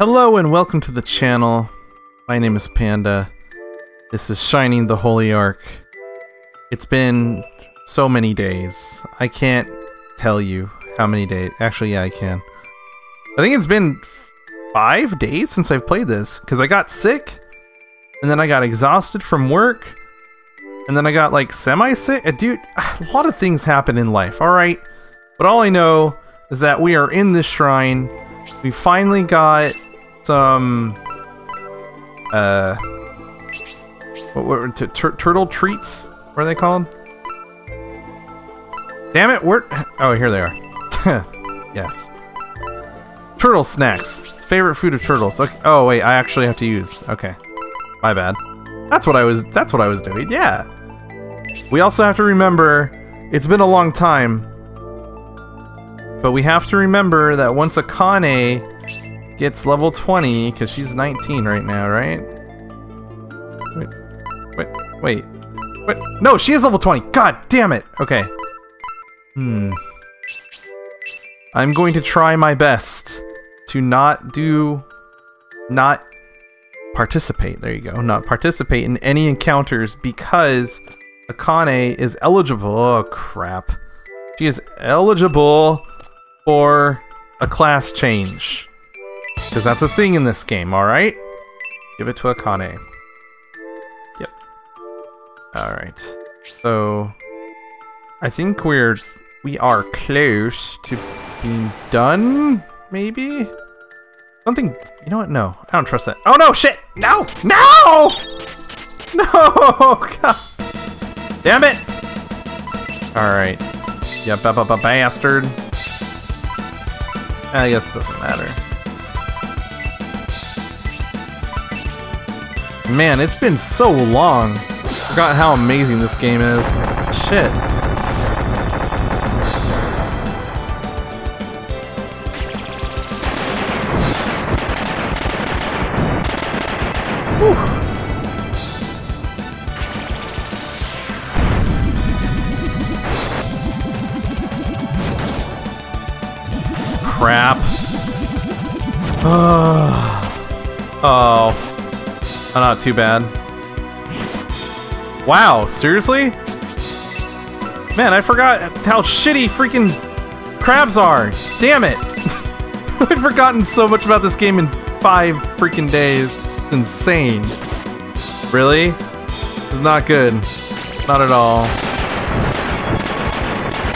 Hello and welcome to the channel. My name is Panda. This is Shining the Holy Ark. It's been so many days. I can't tell you how many days. Actually, yeah, I can. I think it's been five days since I've played this because I got sick and then I got exhausted from work and then I got like semi-sick. Uh, Dude, a lot of things happen in life, alright? But all I know is that we are in this shrine. We finally got some, uh, what were turtle treats? What are they called? Damn it, where? Oh, here they are. yes. Turtle snacks. Favorite food of turtles. Okay. Oh wait, I actually have to use. Okay, my bad. That's what I was. That's what I was doing. Yeah. We also have to remember, it's been a long time, but we have to remember that once Akane gets level 20, because she's 19 right now, right? Wait, wait, wait, wait. No, she is level 20. God damn it. Okay. Hmm. I'm going to try my best to not do, not participate. There you go. Not participate in any encounters because Akane is eligible. Oh, crap. She is eligible for a class change. Because that's a thing in this game, alright? Give it to Akane. Yep. Alright. So, I think we're... We are close to being done, maybe? Something... You know what? No. I don't trust that. Oh, no! Shit! No! No! No! God. Damn it! Alright. Yeah, ba ba ba bastard. I guess it doesn't matter. Man, it's been so long. Forgot how amazing this game is. Shit. Not too bad. Wow, seriously? Man, I forgot how shitty freaking crabs are. Damn it. I've forgotten so much about this game in five freaking days. It's insane. Really? It's not good. Not at all.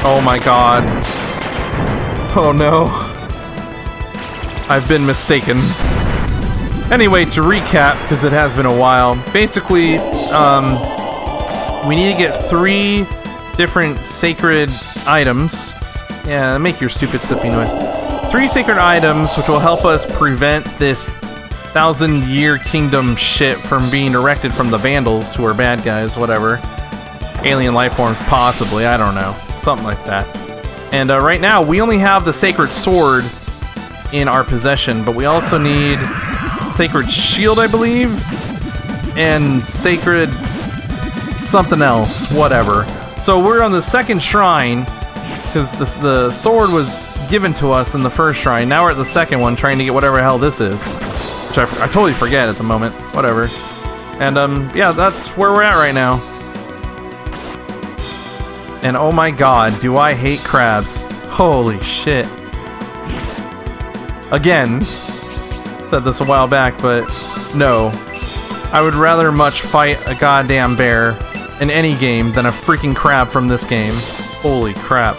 Oh my god. Oh no. I've been mistaken. Anyway, to recap, because it has been a while, basically, um, we need to get three different sacred items. Yeah, make your stupid sippy noise. Three sacred items, which will help us prevent this thousand year kingdom shit from being erected from the Vandals, who are bad guys, whatever. Alien life forms, possibly, I don't know. Something like that. And uh, right now, we only have the sacred sword in our possession, but we also need Sacred Shield, I believe, and Sacred something else, whatever. So we're on the second shrine, because the, the sword was given to us in the first shrine. Now we're at the second one, trying to get whatever hell this is, which I, I totally forget at the moment. Whatever. And um, yeah, that's where we're at right now. And oh my god, do I hate crabs. Holy shit. Again, said this a while back, but no. I would rather much fight a goddamn bear in any game than a freaking crab from this game. Holy crap.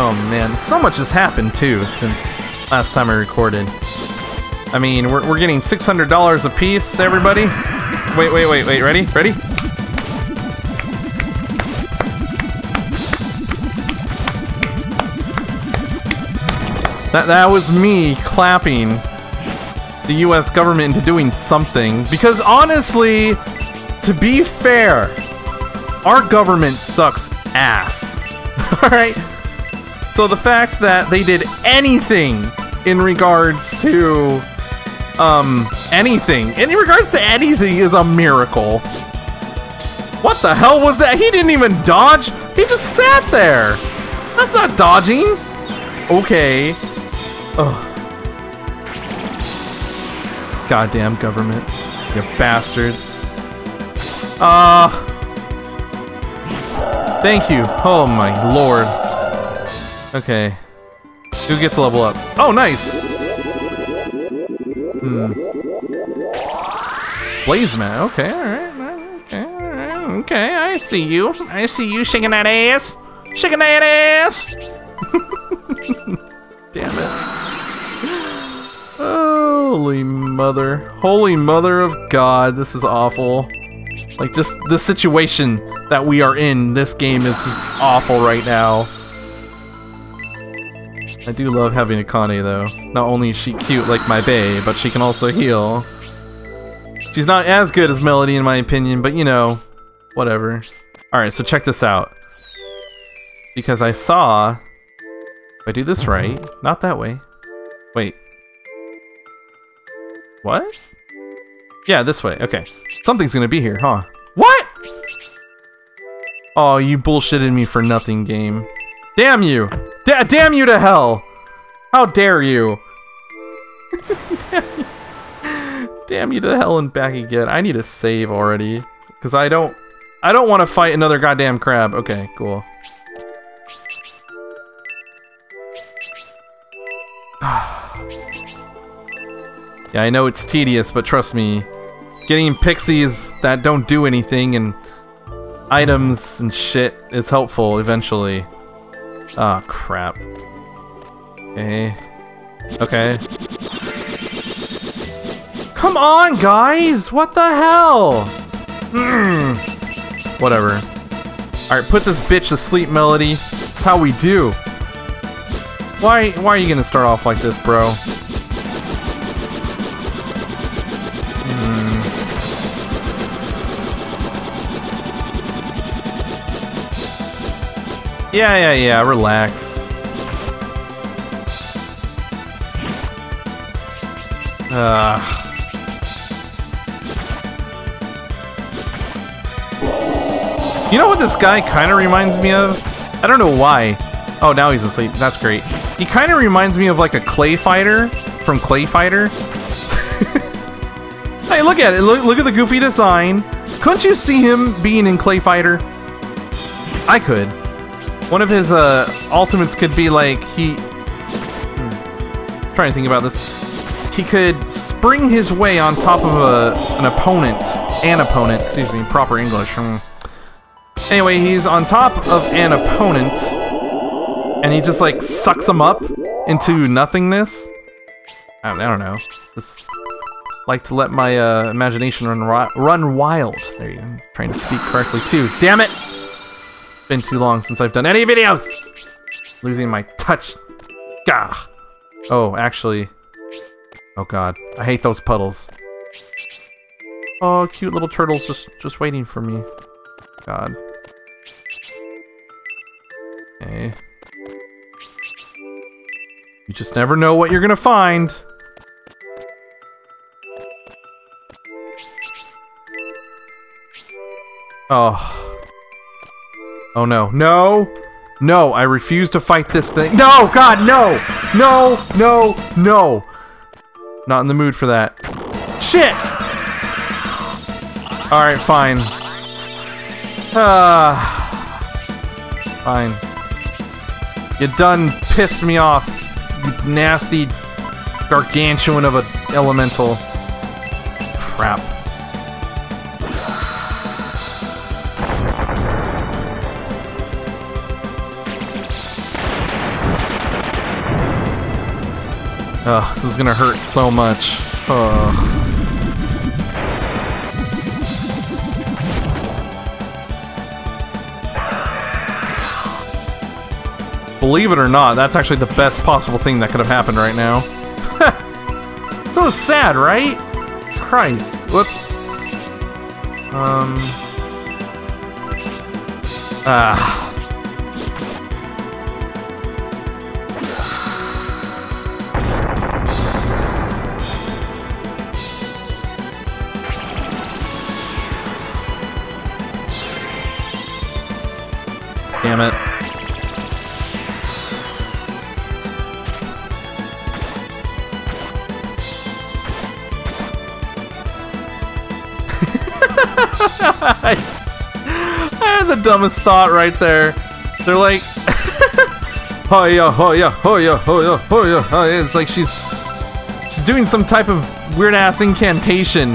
Oh man, so much has happened too since last time I recorded. I mean, we're, we're getting $600 a piece, everybody. Wait, wait, wait, wait, ready? Ready? That, that was me clapping the US government into doing something. Because honestly, to be fair, our government sucks ass. Alright? So the fact that they did anything in regards to um anything, in regards to anything is a miracle. What the hell was that? He didn't even dodge. He just sat there. That's not dodging. okay. Ugh. Goddamn government. You bastards. Ah. Uh, thank you. Oh my lord. Okay. Who gets a level up? Oh, nice! Hmm. Blaze man. Okay, alright. Okay, alright. Okay, I see you. I see you shaking that ass. Shaking that ass! Damn it. Holy mother. Holy mother of God, this is awful. Like, just the situation that we are in, this game is just awful right now. I do love having Akane though. Not only is she cute like my bae, but she can also heal. She's not as good as Melody in my opinion, but you know, whatever. Alright, so check this out. Because I saw... If I do this right, not that way. Wait. What? Yeah, this way, okay. Something's gonna be here, huh? What? Oh, you bullshitted me for nothing, game. Damn you! Da damn you to hell! How dare you! damn you to hell and back again. I need to save already. Because I don't... I don't want to fight another goddamn crab. Okay, cool. yeah, I know it's tedious, but trust me. Getting pixies that don't do anything and items and shit is helpful eventually. Oh, crap. Okay. Okay. Come on, guys! What the hell? Hmm. Whatever. Alright, put this bitch to sleep, Melody. That's how we do. Why, why are you gonna start off like this, bro? Yeah, yeah, yeah, relax. Ugh. You know what this guy kind of reminds me of? I don't know why. Oh, now he's asleep. That's great. He kind of reminds me of like a Clay Fighter from Clay Fighter. hey, look at it. Look, look at the goofy design. Couldn't you see him being in Clay Fighter? I could. One of his uh, ultimates could be like he... Hmm, trying to think about this. He could spring his way on top of a, an opponent. An opponent, excuse me, proper English. Hmm. Anyway, he's on top of an opponent, and he just like sucks him up into nothingness. I don't, I don't know. Just like to let my uh, imagination run run wild. There you go. I'm trying to speak correctly too. Damn it! Been too long since I've done any videos. Losing my touch. Gah. Oh, actually. Oh god, I hate those puddles. Oh, cute little turtles just just waiting for me. God. Okay. You just never know what you're gonna find. Oh. Oh no. No! No, I refuse to fight this thing. No! God, no! No! No! No! Not in the mood for that. Shit! Alright, fine. Ah. Fine. You done pissed me off, you nasty gargantuan of a elemental. Crap. This is gonna hurt so much. Believe it or not, that's actually the best possible thing that could have happened right now. so sad, right? Christ. Whoops. Um. Ah. Damn it. I, had the dumbest thought right there. They're like, hoya hoya hoya hoya hoya. It's like she's she's doing some type of weird ass incantation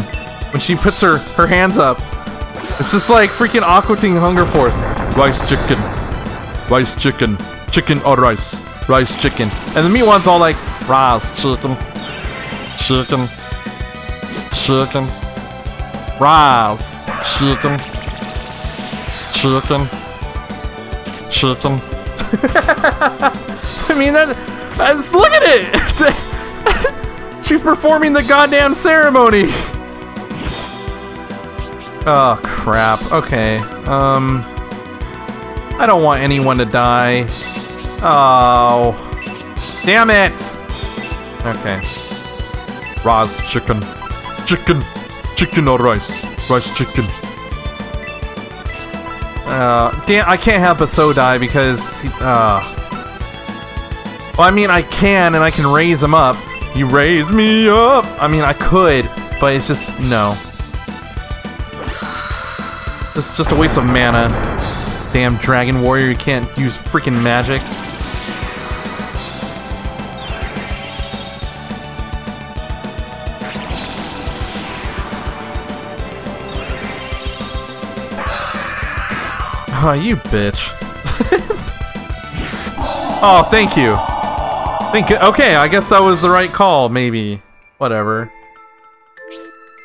when she puts her her hands up. It's just like freaking Aqua Teen Hunger Force. Rice chicken rice chicken, chicken or rice, rice chicken, and the meat one's all like rice chicken, chicken, chicken, rice chicken, chicken, chicken. I mean that. That's, look at it. She's performing the goddamn ceremony. Oh crap. Okay. Um. I don't want anyone to die. Oh. Damn it. Okay. Rice chicken. Chicken. Chicken or rice. Rice chicken. Uh, damn, I can't have so die because, uh... Well, I mean, I can, and I can raise him up. You raise me up! I mean, I could, but it's just, no. It's just a waste of mana. Damn Dragon Warrior, you can't use freaking magic. Oh, you bitch. oh, thank you. Think okay, I guess that was the right call, maybe. Whatever.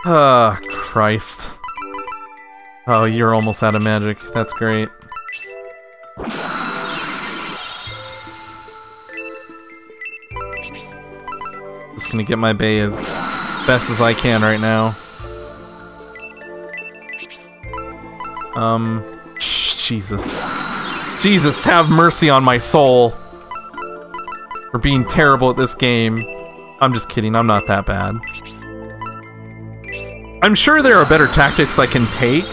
Ah, Christ. Oh, you're almost out of magic. That's great. Just gonna get my bay as best as I can right now. Um... Jesus. Jesus, have mercy on my soul. For being terrible at this game. I'm just kidding, I'm not that bad. I'm sure there are better tactics I can take,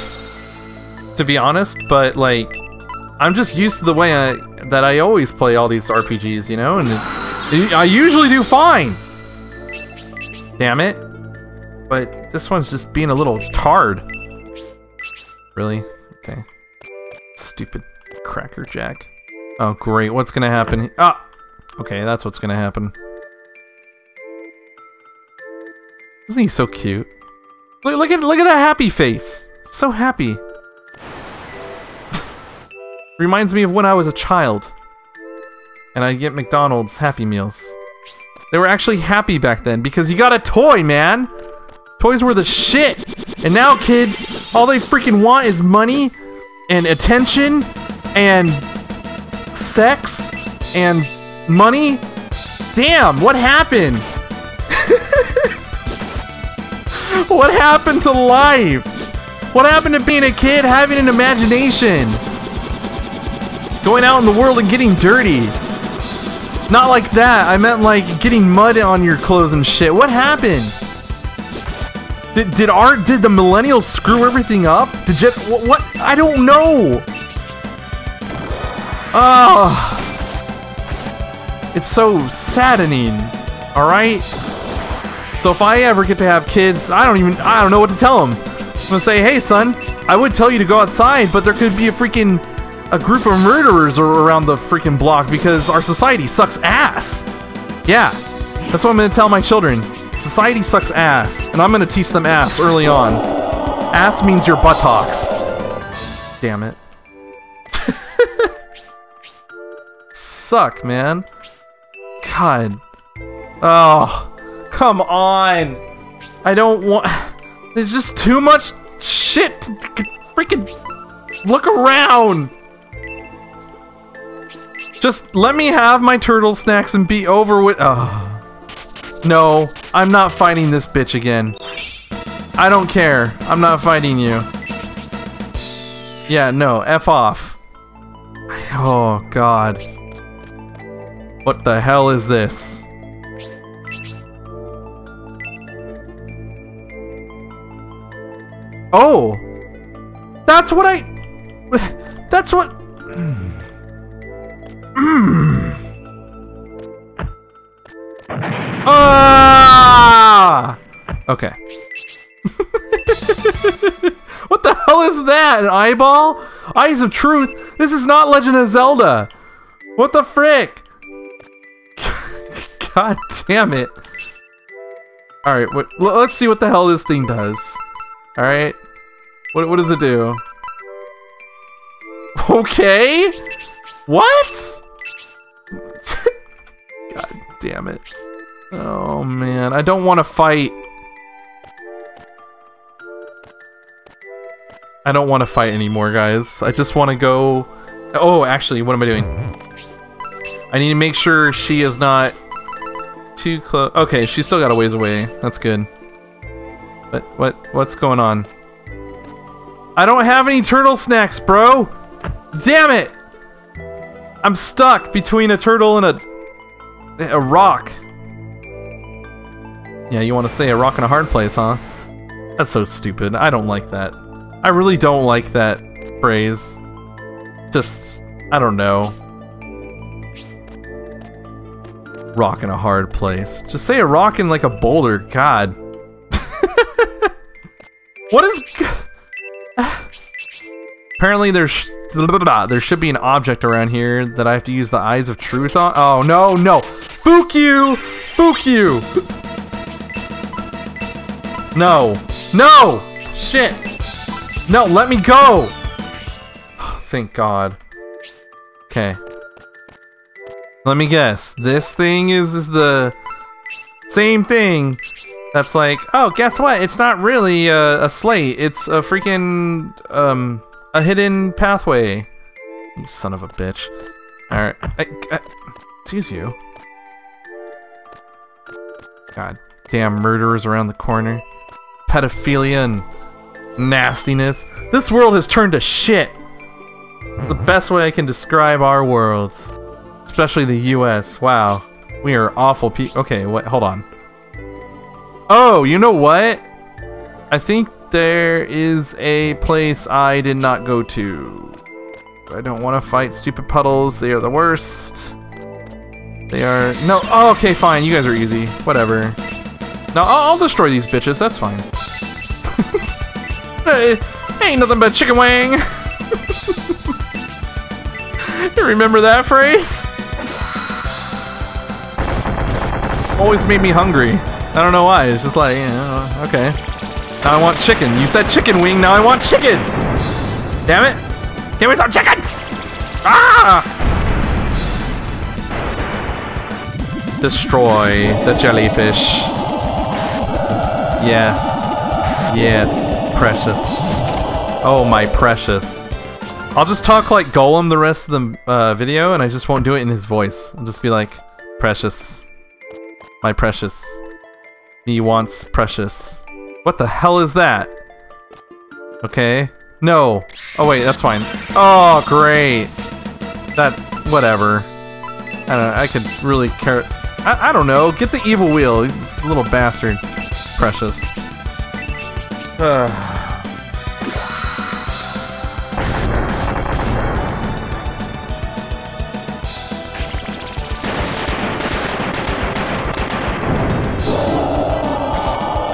to be honest, but like, I'm just used to the way I, that I always play all these RPGs, you know, and it, I usually do fine. Damn it. But this one's just being a little tard. Really? Okay. Stupid Cracker Jack. Oh, great. What's gonna happen? Ah! Okay, that's what's gonna happen. Isn't he so cute? Look, look at look at that happy face. So happy. Reminds me of when I was a child. And I get McDonald's Happy Meals. They were actually happy back then because you got a toy, man. Toys were the shit. And now kids, all they freaking want is money and attention and sex and money. Damn, what happened? what happened to life? What happened to being a kid having an imagination? Going out in the world and getting dirty. Not like that. I meant like getting mud on your clothes and shit. What happened? Did did art did the millennials screw everything up? Did Jet what, what? I don't know. Oh, it's so saddening. All right. So if I ever get to have kids, I don't even I don't know what to tell them. I'm gonna say, hey son, I would tell you to go outside, but there could be a freaking a group of murderers are around the freaking block because our society sucks ass. Yeah, that's what I'm gonna tell my children. Society sucks ass, and I'm gonna teach them ass early on. Ass means your buttocks. Damn it. Suck, man. God. Oh, come on. I don't want... There's just too much shit to freaking look around. Just let me have my turtle snacks and be over with... Oh. No, I'm not fighting this bitch again. I don't care. I'm not fighting you. Yeah, no, F off. Oh, God. What the hell is this? Oh! That's what I... That's what... Mm. Ah! Okay. What the hell is that? An eyeball? Eyes of Truth? This is not Legend of Zelda. What the frick? God damn it. Alright, let's see what the hell this thing does. Alright. What, what does it do? Okay? What? Damn it. Oh man, I don't want to fight. I don't want to fight anymore, guys. I just want to go... Oh, actually, what am I doing? I need to make sure she is not too close. Okay, she's still got a ways away. That's good. But what what's going on? I don't have any turtle snacks, bro! Damn it! I'm stuck between a turtle and a Eh, a rock. Yeah, you want to say a rock in a hard place, huh? That's so stupid. I don't like that. I really don't like that phrase. Just, I don't know. Rock in a hard place. Just say a rock in like a boulder. God. what is... Apparently there's there should be an object around here that I have to use the eyes of truth on. Oh no, no. Fook you! Fook you! No. No! Shit! No, let me go! thank God. Okay. Let me guess. This thing is, is the same thing that's like, oh, guess what? It's not really a, a slate. It's a freaking, um, a hidden pathway. You son of a bitch. Alright. Excuse you. God damn murderers around the corner. Pedophilia and nastiness. This world has turned to shit. The hmm. best way I can describe our world. Especially the US. Wow. We are awful people. Okay, what? Hold on. Oh, you know what? I think there is a place I did not go to. I don't want to fight stupid puddles. They are the worst. They are... No, oh, okay, fine. You guys are easy. Whatever. No, I'll, I'll destroy these bitches. That's fine. hey, ain't nothing but chicken wing. you remember that phrase? Always made me hungry. I don't know why. It's just like, you know, okay. Now I want chicken. You said chicken wing, now I want chicken! Damn it! Give me some chicken! Ah! Destroy the jellyfish. Yes. Yes. Precious. Oh, my precious. I'll just talk like Gollum the rest of the uh, video, and I just won't do it in his voice. I'll just be like, Precious. My precious. Me wants precious. What the hell is that? Okay. No. Oh wait, that's fine. Oh, great. That, whatever. I don't know, I could really care. I, I don't know, get the evil wheel, little bastard. Precious.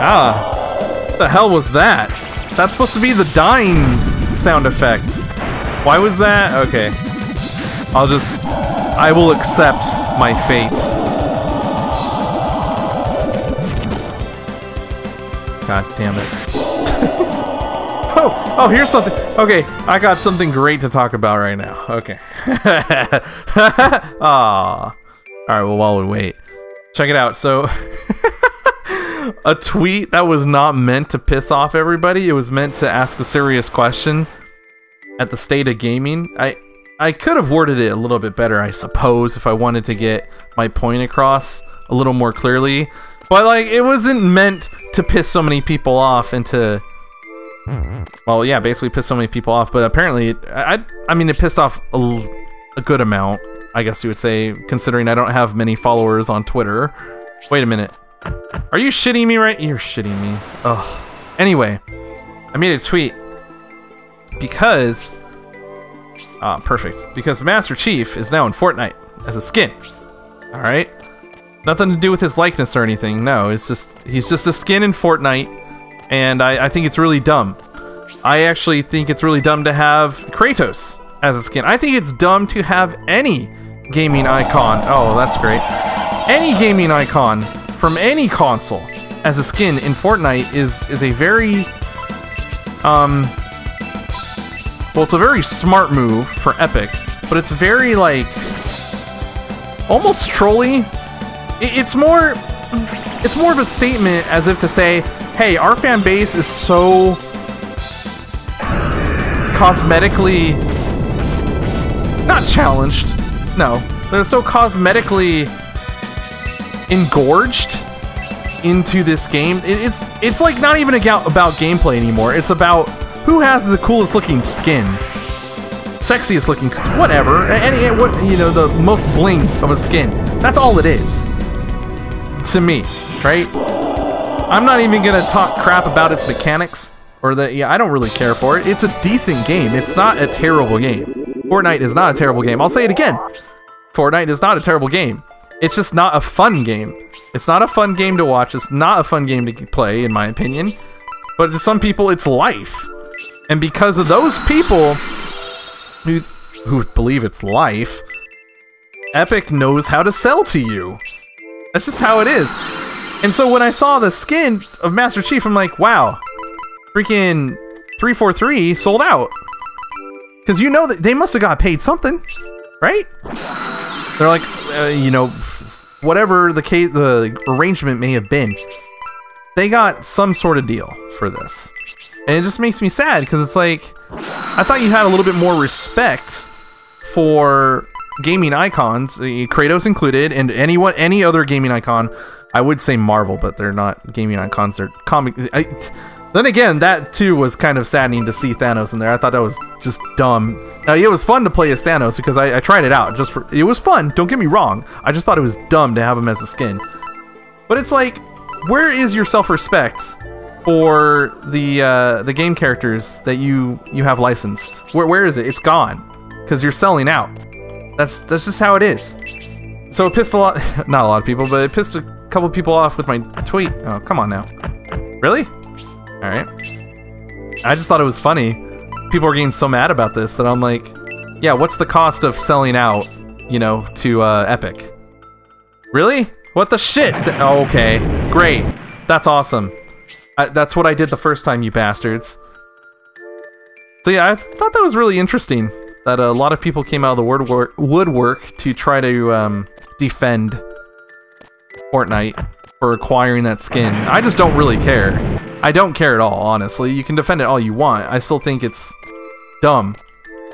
ah, the hell was that? That's supposed to be the dying sound effect. Why was that? Okay. I'll just... I will accept my fate. God damn it. oh, oh, here's something. Okay, I got something great to talk about right now. Okay. Ah. All right, well, while we wait. Check it out. So... a tweet that was not meant to piss off everybody. It was meant to ask a serious question at the state of gaming. I I could have worded it a little bit better, I suppose, if I wanted to get my point across a little more clearly. But like, it wasn't meant to piss so many people off and to, well, yeah, basically piss so many people off. But apparently, I I mean, it pissed off a, a good amount, I guess you would say, considering I don't have many followers on Twitter. Wait a minute. Are you shitting me right? You're shitting me. Ugh. Anyway, I made a tweet because... Ah, perfect. Because Master Chief is now in Fortnite as a skin. Alright? Nothing to do with his likeness or anything. No, it's just... He's just a skin in Fortnite. And I, I think it's really dumb. I actually think it's really dumb to have Kratos as a skin. I think it's dumb to have any gaming icon. Oh, that's great. Any gaming icon from any console as a skin in Fortnite is is a very um well, it's a very smart move for Epic, but it's very like almost trolly. It's more it's more of a statement as if to say, "Hey, our fan base is so cosmetically not challenged. No, they're so cosmetically engorged into this game. It's it's like not even about gameplay anymore. It's about who has the coolest looking skin, sexiest looking, whatever. Any what you know, the most bling of a skin. That's all it is to me, right? I'm not even gonna talk crap about its mechanics or that. Yeah, I don't really care for it. It's a decent game. It's not a terrible game. Fortnite is not a terrible game. I'll say it again. Fortnite is not a terrible game. It's just not a fun game. It's not a fun game to watch. It's not a fun game to play, in my opinion. But to some people, it's life. And because of those people who, who believe it's life, Epic knows how to sell to you. That's just how it is. And so when I saw the skin of Master Chief, I'm like, wow, freaking 343 sold out. Because you know that they must have got paid something, right? They're like, uh, you know, whatever the case, the arrangement may have been, they got some sort of deal for this. And it just makes me sad because it's like, I thought you had a little bit more respect for gaming icons, uh, Kratos included, and anyone, any other gaming icon. I would say Marvel, but they're not gaming icons. They're comic. I, then again, that too was kind of saddening to see Thanos in there. I thought that was just dumb. Now, it was fun to play as Thanos because I, I tried it out just for. It was fun. Don't get me wrong. I just thought it was dumb to have him as a skin. But it's like, where is your self-respect for the uh, the game characters that you you have licensed? Where where is it? It's gone because you're selling out. That's that's just how it is. So it pissed a lot, not a lot of people, but it pissed a couple people off with my tweet. Oh, come on now. Really? All right. I just thought it was funny. People are getting so mad about this that I'm like, yeah, what's the cost of selling out, you know, to uh, Epic? Really? What the shit? Okay, great. That's awesome. I, that's what I did the first time, you bastards. So yeah, I thought that was really interesting that a lot of people came out of the woodwork, woodwork to try to um, defend Fortnite for acquiring that skin. I just don't really care. I don't care at all, honestly. You can defend it all you want. I still think it's dumb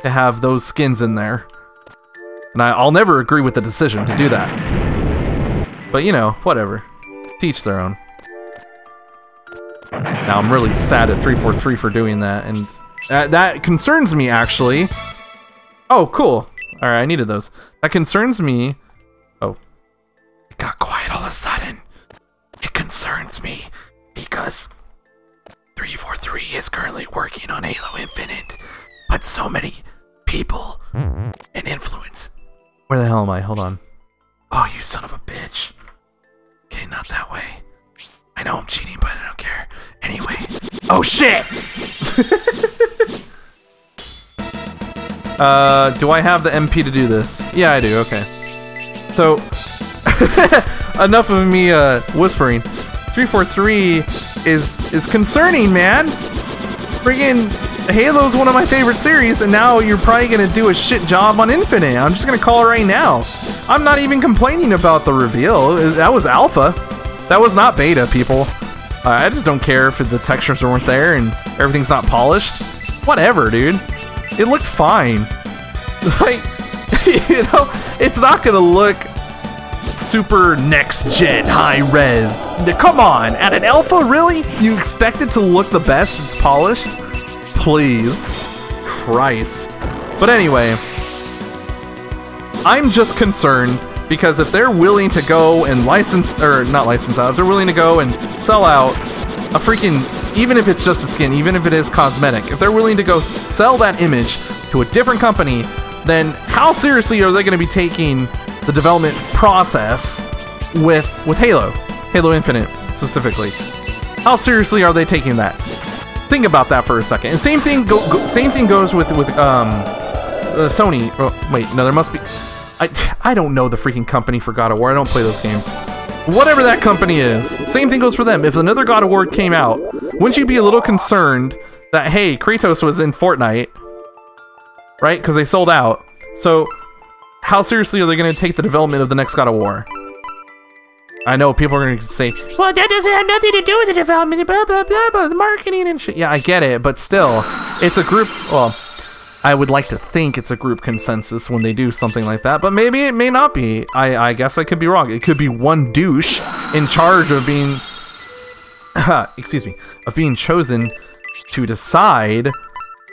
to have those skins in there. And I, will never agree with the decision to do that. But, you know, whatever. Teach their own. Now, I'm really sad at 343 for doing that, and that, that concerns me, actually. Oh, cool. Alright, I needed those. That concerns me. Oh. It got quiet all of a sudden. It concerns me because 343 is currently working on Halo Infinite, but so many people and influence. Where the hell am I? Hold on. Oh, you son of a bitch. Okay, not that way. I know I'm cheating, but I don't care. Anyway. Oh, shit! uh, do I have the MP to do this? Yeah, I do. Okay. So, enough of me uh, whispering. 343 is is concerning, man. Friggin' Halo's one of my favorite series, and now you're probably gonna do a shit job on Infinite. I'm just gonna call it right now. I'm not even complaining about the reveal. That was alpha. That was not beta, people. Uh, I just don't care if the textures weren't there and everything's not polished. Whatever, dude. It looked fine. Like, you know, it's not gonna look super next gen high res. Come on, at an alpha, really? You expect it to look the best? It's polished? Please. Christ. But anyway, I'm just concerned because if they're willing to go and license, or not license out, if they're willing to go and sell out a freaking, even if it's just a skin, even if it is cosmetic, if they're willing to go sell that image to a different company, then how seriously are they going to be taking the development process with with Halo, Halo Infinite specifically. How seriously are they taking that? Think about that for a second. And same thing go, go same thing goes with with um uh, Sony. Oh, wait, no, there must be. I I don't know the freaking company for God of War. I don't play those games. Whatever that company is, same thing goes for them. If another God of War came out, wouldn't you be a little concerned that hey, Kratos was in Fortnite, right? Because they sold out. So, how seriously are they going to take the development of the next God of War? I know people are going to say, well, that doesn't have nothing to do with the development, blah, blah, blah, blah, the marketing and shit. Yeah, I get it, but still, it's a group, well, I would like to think it's a group consensus when they do something like that, but maybe it may not be. I, I guess I could be wrong. It could be one douche in charge of being, excuse me, of being chosen to decide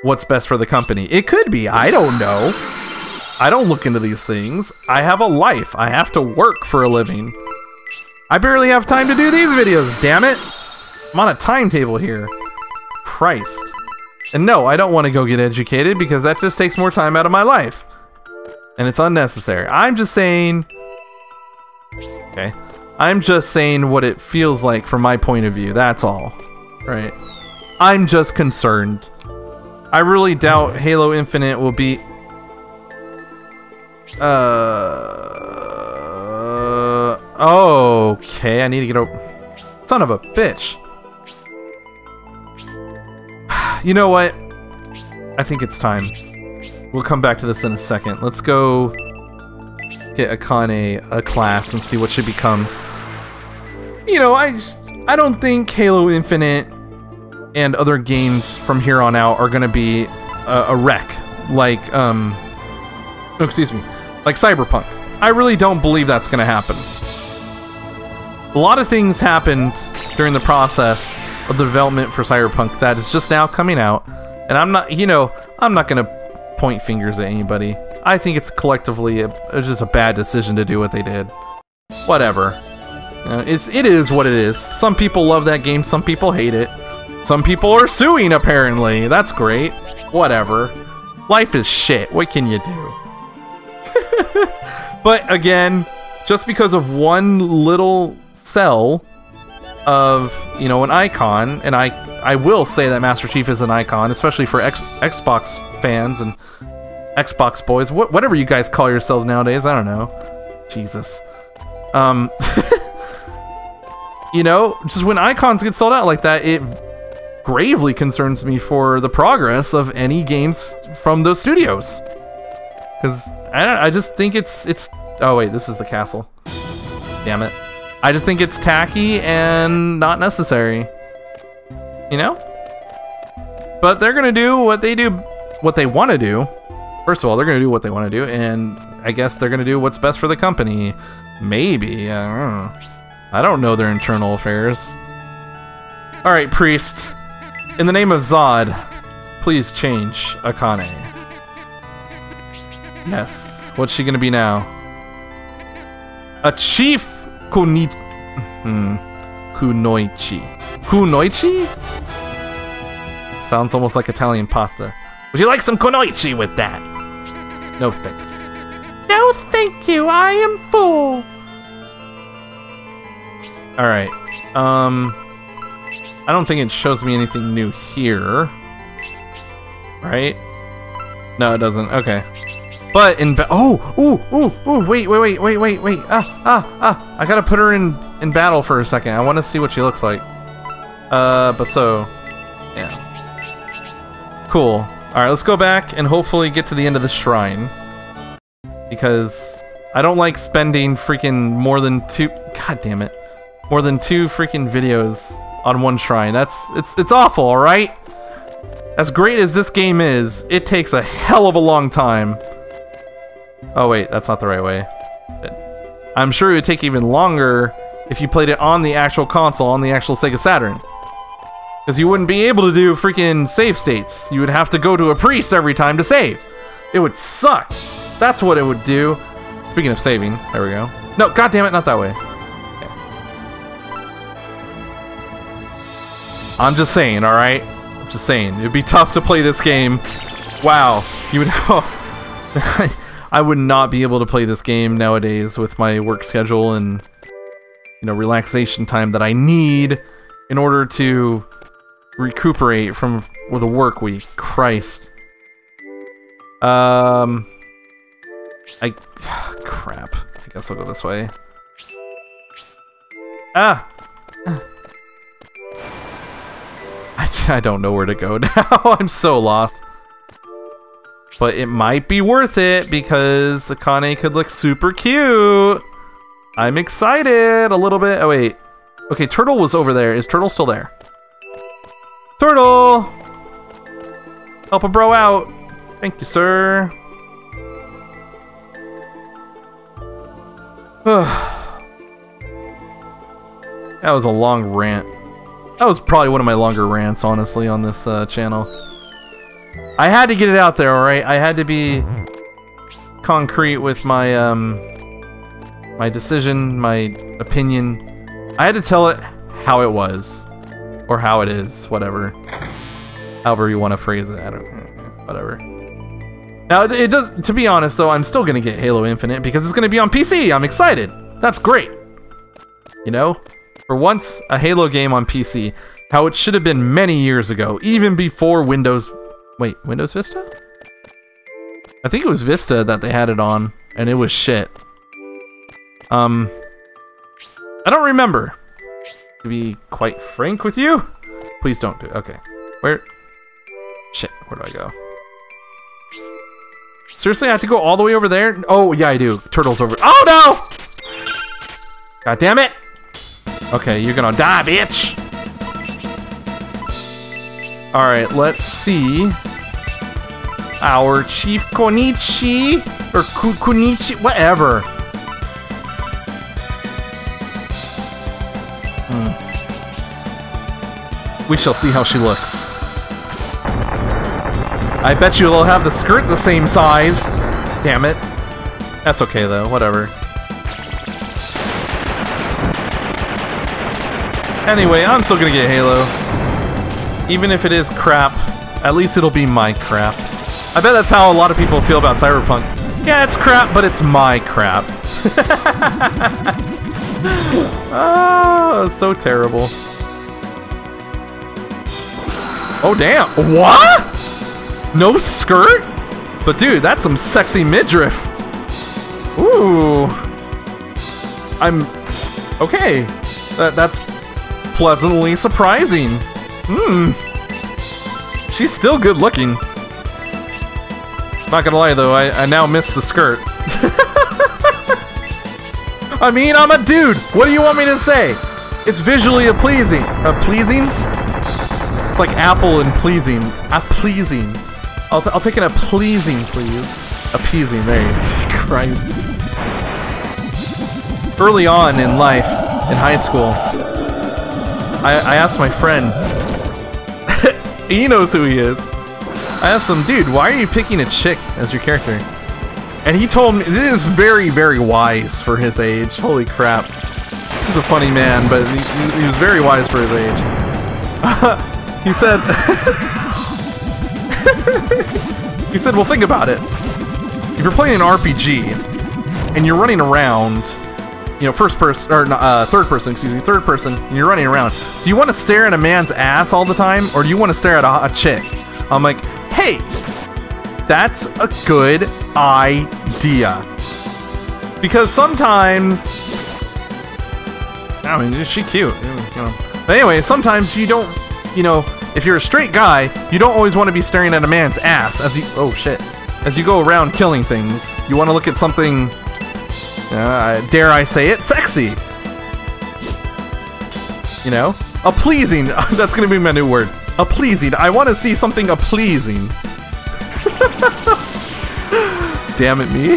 what's best for the company. It could be. I don't know. I don't look into these things. I have a life. I have to work for a living. I barely have time to do these videos, damn it! I'm on a timetable here. Christ. And no, I don't want to go get educated because that just takes more time out of my life. And it's unnecessary. I'm just saying... Okay. I'm just saying what it feels like from my point of view, that's all. Right? I'm just concerned. I really doubt Halo Infinite will be... Uh... Okay, I need to get a... Son of a bitch. You know what? I think it's time. We'll come back to this in a second. Let's go get Akane a class and see what she becomes. You know, I just, I don't think Halo Infinite and other games from here on out are going to be a, a wreck like um oh, excuse me, like Cyberpunk. I really don't believe that's going to happen a lot of things happened during the process of the development for Cyberpunk that is just now coming out. And I'm not, you know, I'm not going to point fingers at anybody. I think it's collectively a, it's just a bad decision to do what they did. Whatever. Uh, it's, it is what it is. Some people love that game, some people hate it. Some people are suing, apparently. That's great. Whatever. Life is shit. What can you do? But again, just because of one little cell of you know an icon, and I I will say that Master Chief is an icon, especially for X, Xbox fans and Xbox boys, wh whatever you guys call yourselves nowadays. I don't know. Jesus. Um. you know, just when icons get sold out like that, it gravely concerns me for the progress of any games from those studios. Because I, don't. I just think it's it's. Oh wait, this is the castle. Damn it. I just think it's tacky and not necessary. You know? But they're gonna do what they do, what they want to do. First of all, they're gonna do what they want to do, and I guess they're gonna do what's best for the company. Maybe. I don't know. I don't know their internal affairs. Alright, priest. In the name of Zod, please change Akane. Yes. What's she gonna be now? A chief Kuni... Hmm. Kunoichi. Kunoichi? Sounds almost like Italian pasta. Would you like some kunoichi with that? No thanks. No thank you, I am full. Alright. Um... I don't think it shows me anything new here. Right? No, it doesn't. Okay. But in oh ooh ooh ooh wait wait wait wait wait wait ah ah ah I gotta put her in in battle for a second. I want to see what she looks like. Uh, but so yeah, cool. All right, let's go back and hopefully get to the end of the shrine because I don't like spending freaking more than two. God damn it, more than two freaking videos on one shrine. That's it's it's awful. All right. As great as this game is, it takes a hell of a long time Oh wait, that's not the right way. I'm sure it would take even longer if you played it on the actual console, on the actual Sega Saturn. Because you wouldn't be able to do freaking save states. You would have to go to a priest every time to save. It would suck. That's what it would do. Speaking of saving, there we go. No, god damn it, not that way. Okay. I'm just saying, alright? I'm just saying. It'd be tough to play this game. Wow. You would... I would not be able to play this game nowadays with my work schedule and you know relaxation time that I need in order to recuperate from with a work week. Christ. Um. I. Crap. I guess I'll go this way. Ah! I, I don't know where to go now. I'm so lost. But it might be worth it because Akane could look super cute. I'm excited a little bit. Oh, wait. Okay, Turtle was over there. Is Turtle still there? Turtle! Help a bro out. Thank you, sir. that was a long rant. That was probably one of my longer rants, honestly, on this uh, channel. I had to get it out there, alright? I had to be concrete with my, um, my decision, my opinion. I had to tell it how it was. Or how it is, whatever. However you want to phrase it, I don't whatever. Now, it does, to be honest though, I'm still gonna get Halo Infinite because it's gonna be on PC, I'm excited! That's great! You know? For once, a Halo game on PC, how it should have been many years ago, even before Windows... Wait, Windows Vista? I think it was Vista that they had it on, and it was shit. Um... I don't remember to be quite frank with you. Please don't do it. Okay. Where? Shit, where do I go? Seriously, I have to go all the way over there? Oh, yeah, I do. Turtle's over. Oh, no! God damn it! Okay, you're gonna die, bitch! Alright, let's see. Our Chief Konichi, or Kunichi, whatever. Hmm. We shall see how she looks. I bet you they'll have the skirt the same size. Damn it. That's okay though, whatever. Anyway, I'm still gonna get Halo. Even if it is crap, at least it'll be my crap. I bet that's how a lot of people feel about Cyberpunk. Yeah, it's crap, but it's my crap. oh, so terrible. Oh, damn. What? No skirt? But dude, that's some sexy midriff. Ooh. I'm... Okay. That, that's pleasantly surprising. Hmm. She's still good looking. Not gonna lie though, I, I now miss the skirt. I mean, I'm a dude. What do you want me to say? It's visually a pleasing. A pleasing? It's like apple and pleasing. A pleasing. I'll, t I'll take in a pleasing, please. Appeasing, there Christ. Early on in life, in high school, I, I asked my friend, he knows who he is. I asked him, dude, why are you picking a chick as your character? And he told me, this is very, very wise for his age. Holy crap. He's a funny man, but he, he was very wise for his age. He said... he said, well, think about it. If you're playing an RPG, and you're running around, you know, first person, or uh, third person, excuse me, third person, and you're running around, do you want to stare at a man's ass all the time, or do you want to stare at a, a chick? I'm like, hey, that's a good idea. Because sometimes... I mean, is she cute? You know. But anyway, sometimes you don't you know, if you're a straight guy, you don't always want to be staring at a man's ass as you- oh shit. As you go around killing things, you want to look at something, uh, dare I say it, sexy. You know? A pleasing, that's gonna be my new word. A pleasing, I want to see something a pleasing. Damn it, me.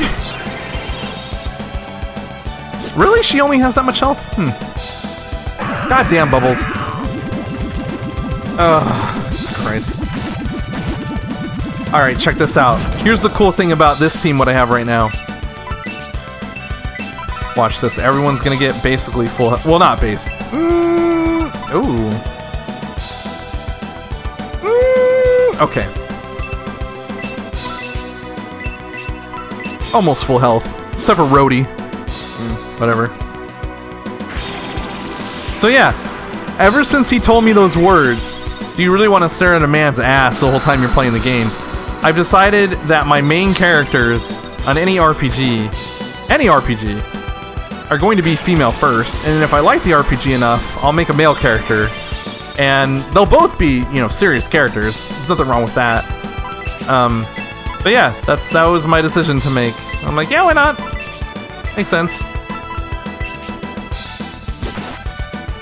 Really? She only has that much health? Hmm. Goddamn, Bubbles. Oh, Christ. Alright, check this out. Here's the cool thing about this team, what I have right now. Watch this. Everyone's gonna get basically full... Well, not base. Mm, ooh. Mm, okay. Almost full health. Except for Rodi. Mm, whatever. So yeah, ever since he told me those words, do you really want to stare at a man's ass the whole time you're playing the game? I've decided that my main characters on any RPG, any RPG, are going to be female first, and if I like the RPG enough, I'll make a male character, and they'll both be, you know, serious characters. There's nothing wrong with that. Um, but yeah, that's that was my decision to make. I'm like, yeah, why not? Makes sense.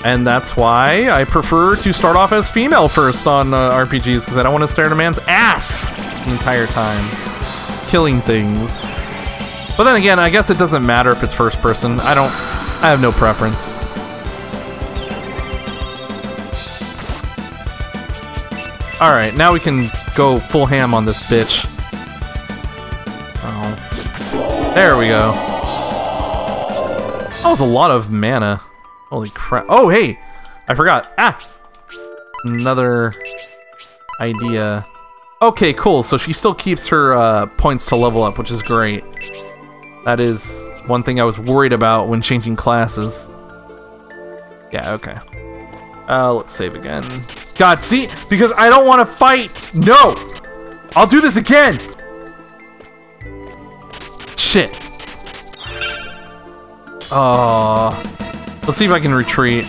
And that's why I prefer to start off as female first on uh, RPGs, because I don't want to stare at a man's ass the entire time. Killing things. But then again, I guess it doesn't matter if it's first person. I don't... I have no preference. Alright, now we can go full ham on this bitch. Oh. There we go. That was a lot of mana. Holy crap. Oh, hey! I forgot. Ah! Another idea. Okay, cool. So she still keeps her uh, points to level up, which is great. That is one thing I was worried about when changing classes. Yeah, okay. Uh, let's save again. God, see? Because I don't want to fight! No! I'll do this again! Shit. Oh. Let's see if I can retreat.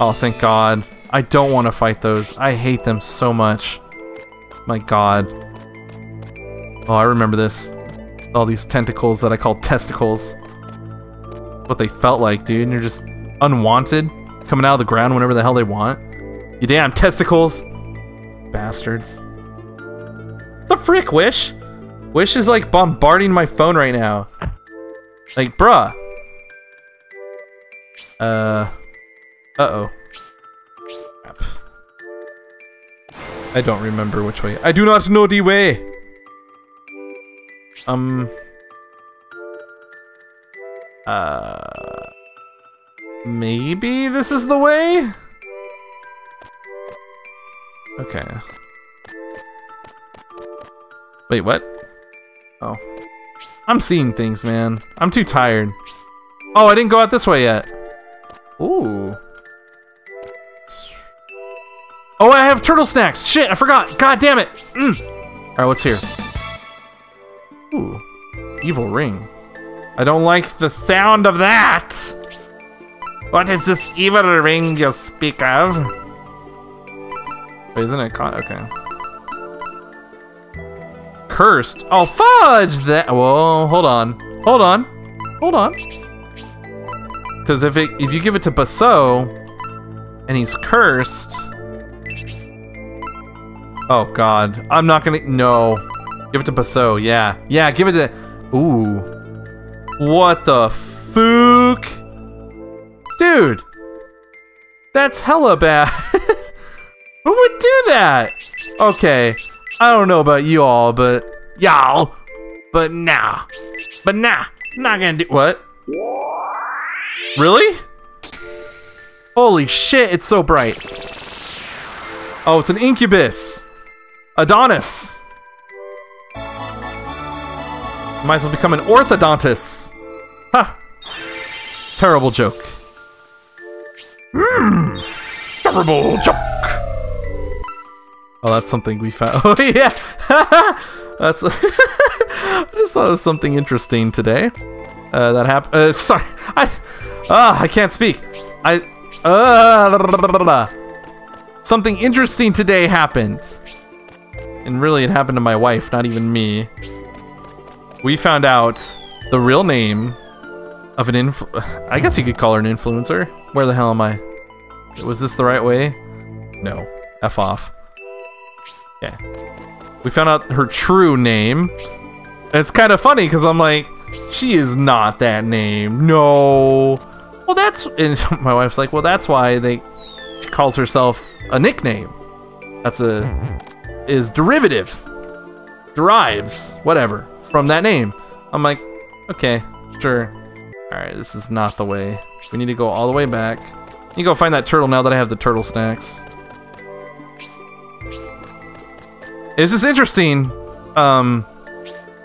Oh, thank God. I don't want to fight those. I hate them so much. My God. Oh, I remember this. All these tentacles that I call testicles. What they felt like, dude. And you're just unwanted. Coming out of the ground whenever the hell they want. You damn testicles. Bastards. The frick, Wish? Wish is like bombarding my phone right now. Like, bruh. Uh. Uh-oh. Crap. I don't remember which way. I do not know the way! Um... Uh... Maybe this is the way? Okay. Wait, what? Oh. I'm seeing things, man. I'm too tired. Oh, I didn't go out this way yet. Ooh. Oh, I have turtle snacks. Shit, I forgot. God damn it. Mm. All right, what's here? Ooh. Evil ring. I don't like the sound of that. What is this evil ring you speak of? Wait, isn't it con- okay. Cursed. Oh, fudge that. Whoa, hold on. Hold on. Hold on. Because if it if you give it to Basso and he's cursed. Oh god. I'm not gonna no. Give it to Basso, yeah. Yeah, give it to Ooh. What the fook? Dude. That's hella bad. Who would do that? Okay. I don't know about you all, but y'all. But nah. But nah. Not gonna do what? Really? Holy shit, it's so bright. Oh, it's an incubus. Adonis. Might as well become an orthodontist. Ha! Terrible joke. Mmm! Terrible joke! Oh, that's something we found. Oh, yeah! that's. I just thought of something interesting today. Uh, that happened. Uh, sorry. I. Ah, I can't speak. I. Uh, something interesting today happened. And really, it happened to my wife, not even me. We found out the real name of an inf- I guess you could call her an influencer. Where the hell am I? Was this the right way? No. F off. Yeah. We found out her true name. It's kind of funny because I'm like, she is not that name. No. Well, that's and my wife's like, well, that's why they she calls herself a nickname. That's a is derivative, derives, whatever, from that name. I'm like, okay, sure. All right, this is not the way. We need to go all the way back. You go find that turtle now that I have the turtle snacks. It's just interesting. Um,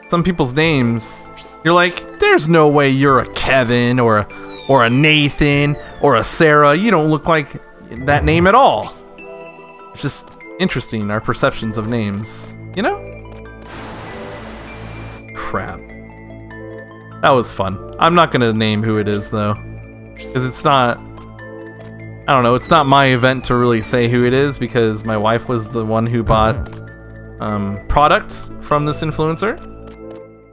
some people's names. You're like, there's no way you're a Kevin or a or a Nathan or a Sarah. You don't look like that name at all. It's just interesting, our perceptions of names. You know? Crap. That was fun. I'm not gonna name who it is, though. Because it's not... I don't know, it's not my event to really say who it is, because my wife was the one who bought um, product from this influencer.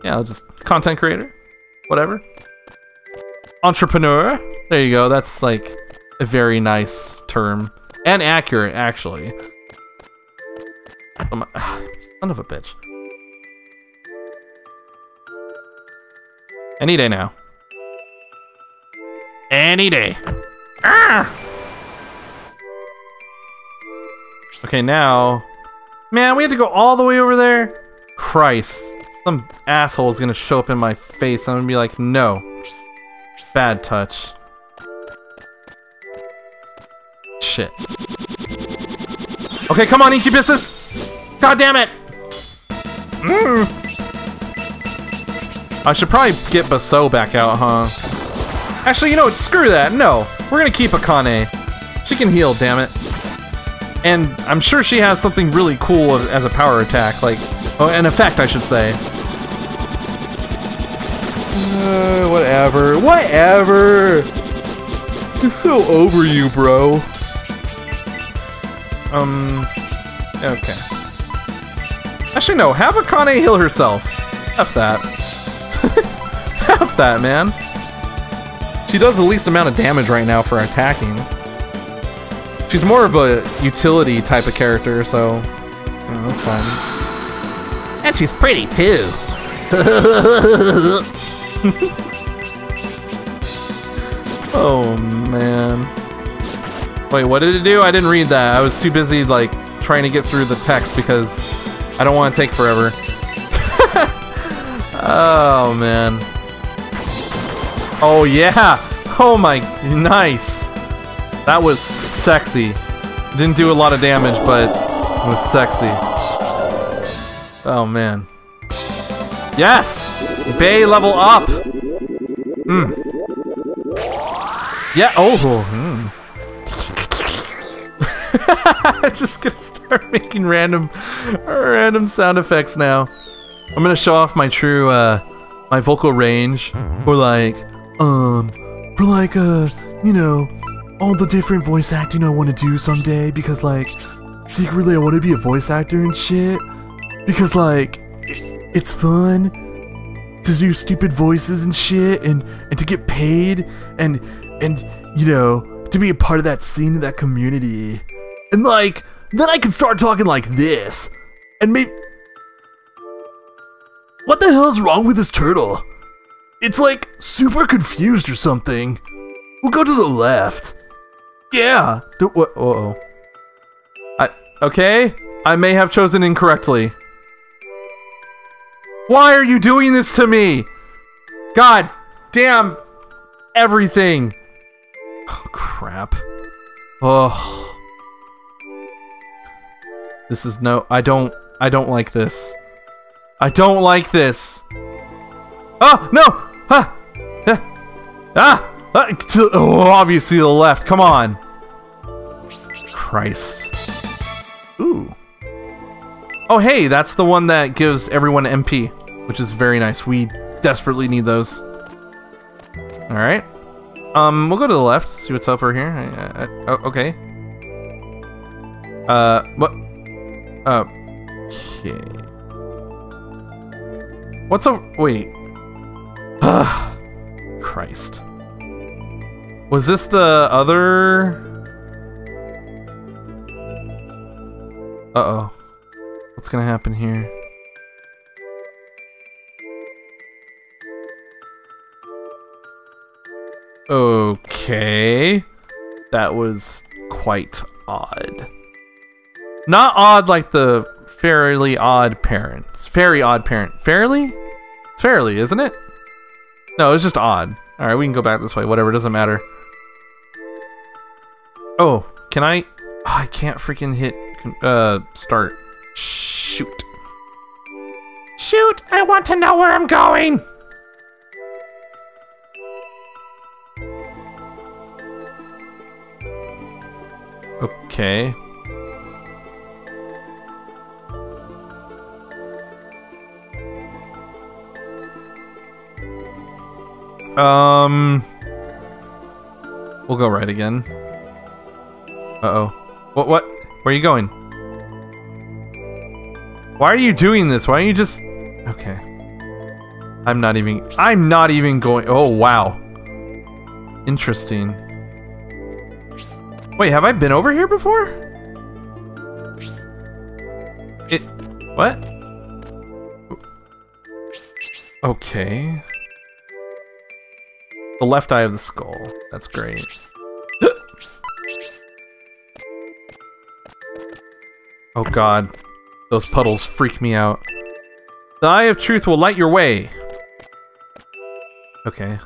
Yeah, just... Content creator. Whatever. Entrepreneur. There you go, that's like a very nice term. And accurate, actually. Son of a bitch. Any day now. Any day. Ah! Okay, now... Man, we have to go all the way over there? Christ. Some asshole is gonna show up in my face. I'm gonna be like, no. Bad touch. Shit. Okay, come on, Incubus's! God damn it! Mm. I should probably get Basso back out, huh? Actually, you know what? Screw that. No. We're gonna keep Akane. She can heal, damn it. And I'm sure she has something really cool as a power attack, like... Oh, an effect, I should say. Uh, whatever. Whatever! I'm so over you, bro. Um... Okay. Actually, no. Have Akane heal herself. F that. F that, man. She does the least amount of damage right now for attacking. She's more of a utility type of character, so yeah, that's fine. And she's pretty too. oh man. Wait, what did it do? I didn't read that. I was too busy like trying to get through the text because I don't want to take forever. oh man. Oh yeah. Oh my, nice. That was sexy. Didn't do a lot of damage, but it was sexy. Oh man. Yes! Bay level up! Hmm. Yeah, oh. I'm just gonna start making random, random sound effects now. I'm gonna show off my true, uh, my vocal range. Or like, um, for like, uh, you know, all the different voice acting I want to do someday because like secretly I want to be a voice actor and shit. Because like it's fun to do stupid voices and shit and and to get paid and and you know to be a part of that scene that community. And like then I can start talking like this. And maybe what the hell is wrong with this turtle? It's like super confused or something. We'll go to the left. Yeah. Do, uh oh. I okay. I may have chosen incorrectly. Why are you doing this to me? God damn everything. Oh, crap. Oh. This is no I don't I don't like this. I don't like this. Oh, no! Ah! Ah! ah! Oh, obviously the left. Come on. Christ. Ooh. Oh, hey, that's the one that gives everyone MP, which is very nice. We desperately need those. All right. Um, we'll go to the left, see what's up over here. Uh, uh, oh, okay. Uh, what? Okay. What's over? Wait. Christ. Was this the other? Uh-oh. What's gonna happen here? Okay. That was quite odd. Not odd like the fairly odd parents. Very odd parent. Fairly? It's fairly, isn't it? No, it's just odd. Alright, we can go back this way. Whatever, doesn't matter. Oh, can I... Oh, I can't freaking hit... Uh, start. Shoot. Shoot, I want to know where I'm going. Okay. Um, we'll go right again. Uh oh. What? What? Where are you going? Why are you doing this? Why are you just? Okay. I'm not even. I'm not even going. Oh wow. Interesting. Wait, have I been over here before? It. What? Okay. The left eye of the skull. That's great. oh god. Those puddles freak me out. The eye of truth will light your way. Okay.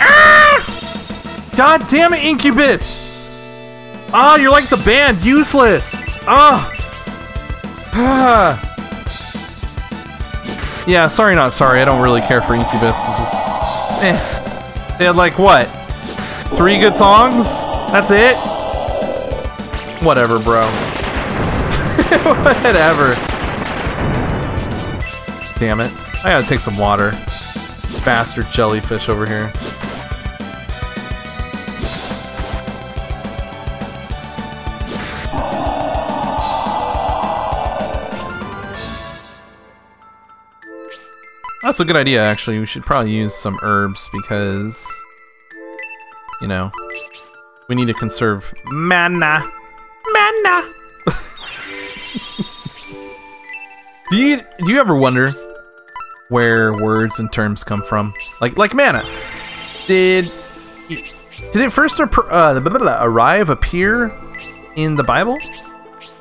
Ah! God damn it, Incubus! Ah, you're like the band, useless! Ah! Ah! Yeah, sorry not sorry, I don't really care for Incubus, it's just... Eh. They had like, what? Three good songs? That's it? Whatever, bro. Whatever. Damn it. I gotta take some water. Bastard jellyfish over here. That's a good idea, actually. We should probably use some herbs because, you know, we need to conserve mana. Mana. do you do you ever wonder where words and terms come from? Like like mana. Did did it first uh, arrive appear in the Bible?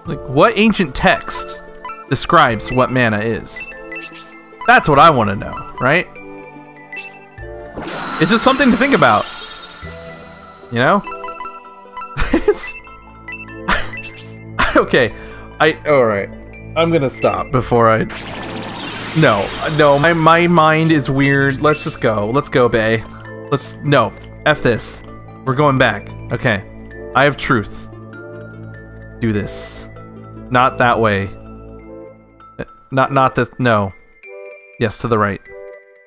Like what ancient text describes what mana is? That's what I want to know, right? It's just something to think about. You know? okay. I alright. I'm gonna stop before I No, no, my my mind is weird. Let's just go. Let's go, Bay. Let's no. F this. We're going back. Okay. I have truth. Do this. Not that way. Not not this no. Yes, to the right.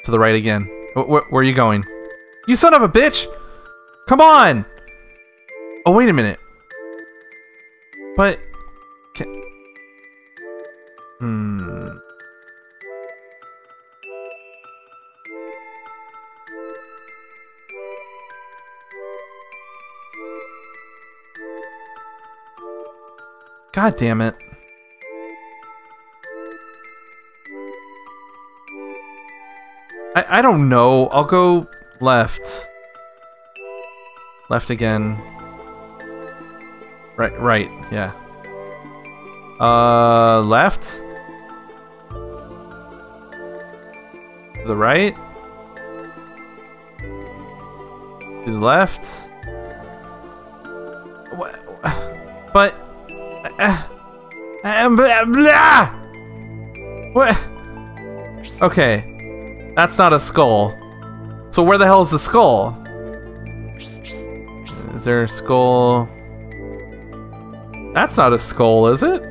To the right again. Wh wh where are you going? You son of a bitch! Come on! Oh, wait a minute. But... Can... Hmm... God damn it. I, I don't know. I'll go left. Left again. Right, right, yeah. Uh, left? To the right? To the left? But... Uh, uh, blah, blah. What? Okay. That's not a skull. So where the hell is the skull? Is there a skull? That's not a skull, is it?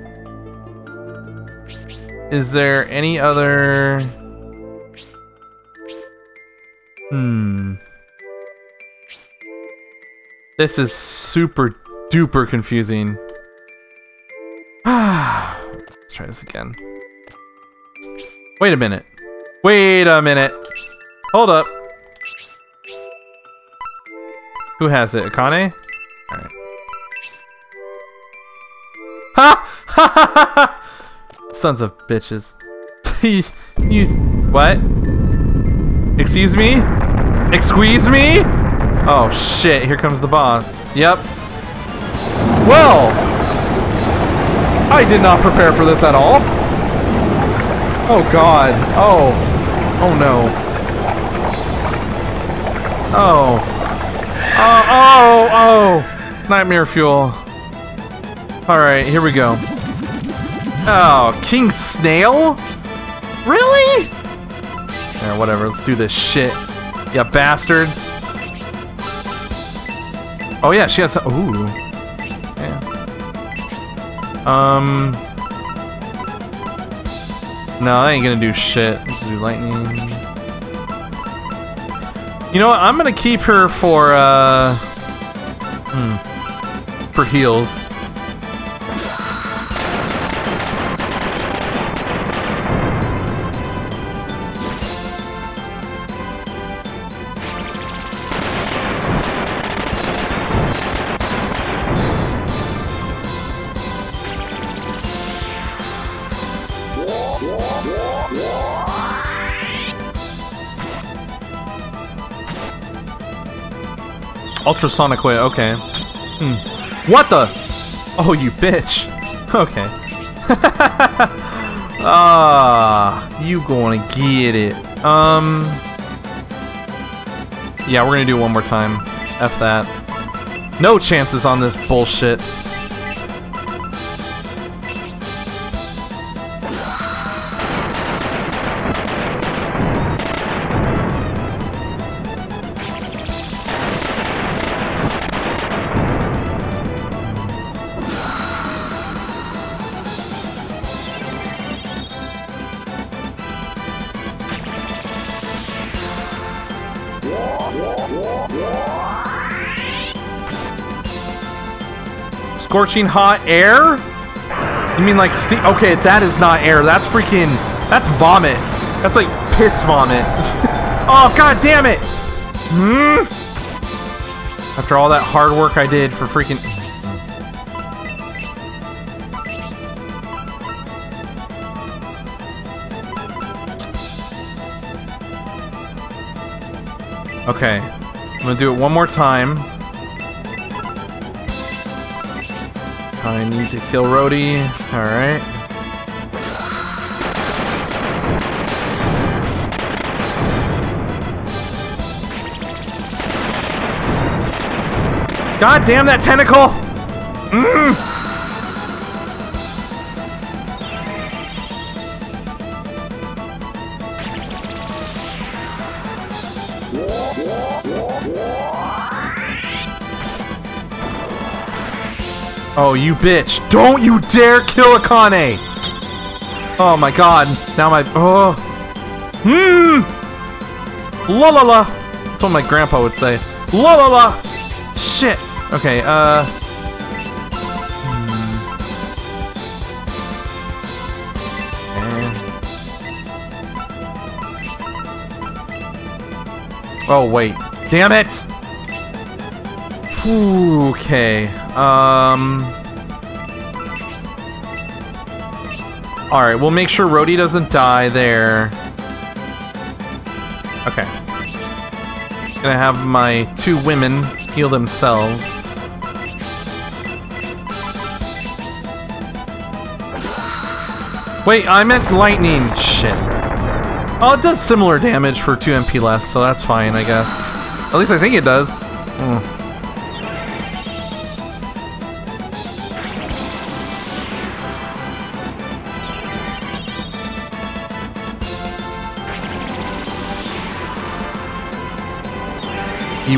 Is there any other... Hmm. This is super duper confusing. Let's try this again. Wait a minute. Wait a minute. Hold up. Who has it? Akane? Alright. Ha! Ha ha ha! Sons of bitches. you, you... What? Excuse me? Excuse me? Oh shit, here comes the boss. Yep. Well! I did not prepare for this at all. Oh god. Oh. Oh no. Oh. Oh, oh, oh! Nightmare fuel. Alright, here we go. Oh, King Snail? Really? Yeah, whatever, let's do this shit. Yeah, bastard. Oh yeah, she has ooh. Yeah. Um... No, I ain't gonna do shit. Let's do lightning. You know what? I'm gonna keep her for uh, hmm, for heals. Ultrasonic way, okay. Hmm. What the? Oh, you bitch. Okay. ah, you gonna get it. Um. Yeah, we're gonna do one more time. F that. No chances on this bullshit. Scorching hot air? You mean like steam? Okay, that is not air. That's freaking. That's vomit. That's like piss vomit. oh, god damn it! Hmm? After all that hard work I did for freaking. Okay. I'm gonna do it one more time. I need to kill Rodi. Alright. God damn that tentacle! Mm. Oh, you bitch. Don't you dare kill Akane! Oh my god. Now my... Oh. Hmm. La la la. That's what my grandpa would say. La la la. Shit. Okay, uh... hmm. Eh. Oh, wait. Damn it! Okay. Um. All right, we'll make sure Rodi doesn't die there. Okay. Gonna have my two women heal themselves. Wait, I meant lightning. Shit. Oh, it does similar damage for 2 MP less, so that's fine, I guess. At least I think it does. Hmm.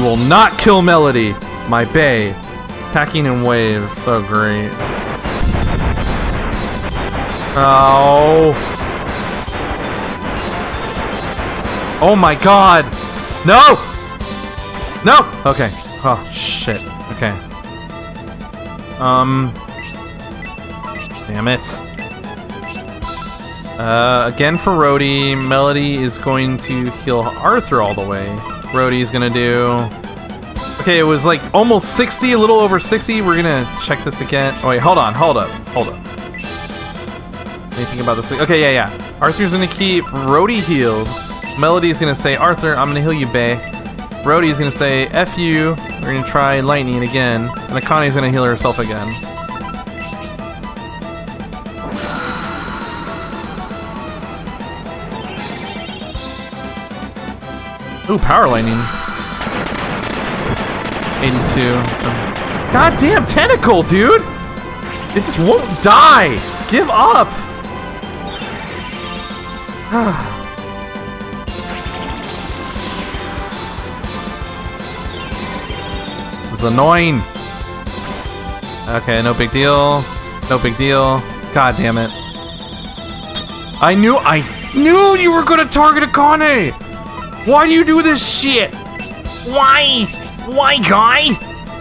You will not kill Melody, my bay. Packing in waves, so great. Oh. Oh my god. No! No! Okay. Oh, shit. Okay. Um. Damn it. Uh, again for Rodi, Melody is going to heal Arthur all the way. Rodi's gonna do... Okay, it was like almost 60, a little over 60. We're gonna check this again. Oh wait, hold on, hold up, hold up. Anything about this? Okay, yeah, yeah. Arthur's gonna keep Rodi healed. Melody's gonna say, Arthur, I'm gonna heal you, bae. Rodi's gonna say, F you. We're gonna try lightning again. And Akane's gonna heal herself again. Ooh, power lightning. 82. So. God damn tentacle, dude! It just won't die! Give up! this is annoying. Okay, no big deal. No big deal. God damn it. I knew I knew you were gonna target Akane! Why do you do this shit? Why? Why, guy?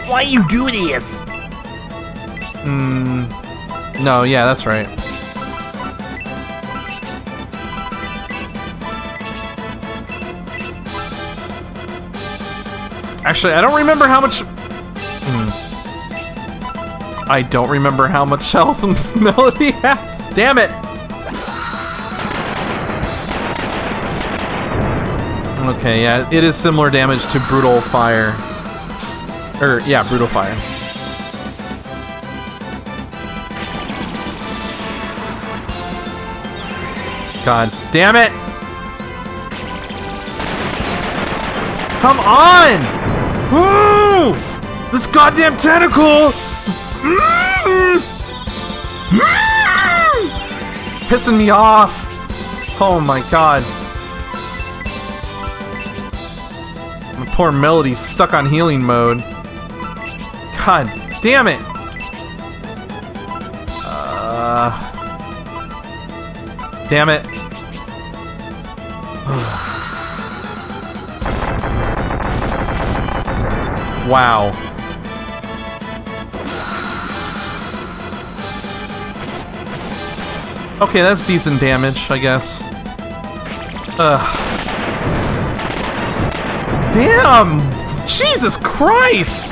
Why you do this? Hmm. No, yeah, that's right. Actually, I don't remember how much. Hmm. I don't remember how much health Melody has. Damn it! Okay, yeah, it is similar damage to Brutal Fire. Or, yeah, Brutal Fire. God damn it! Come on! Woo! This goddamn tentacle! Mm! Mm! Pissing me off! Oh my god. Poor Melody stuck on healing mode. God damn it! Uh... Damn it. wow. Okay, that's decent damage, I guess. Ugh. Damn! Jesus Christ!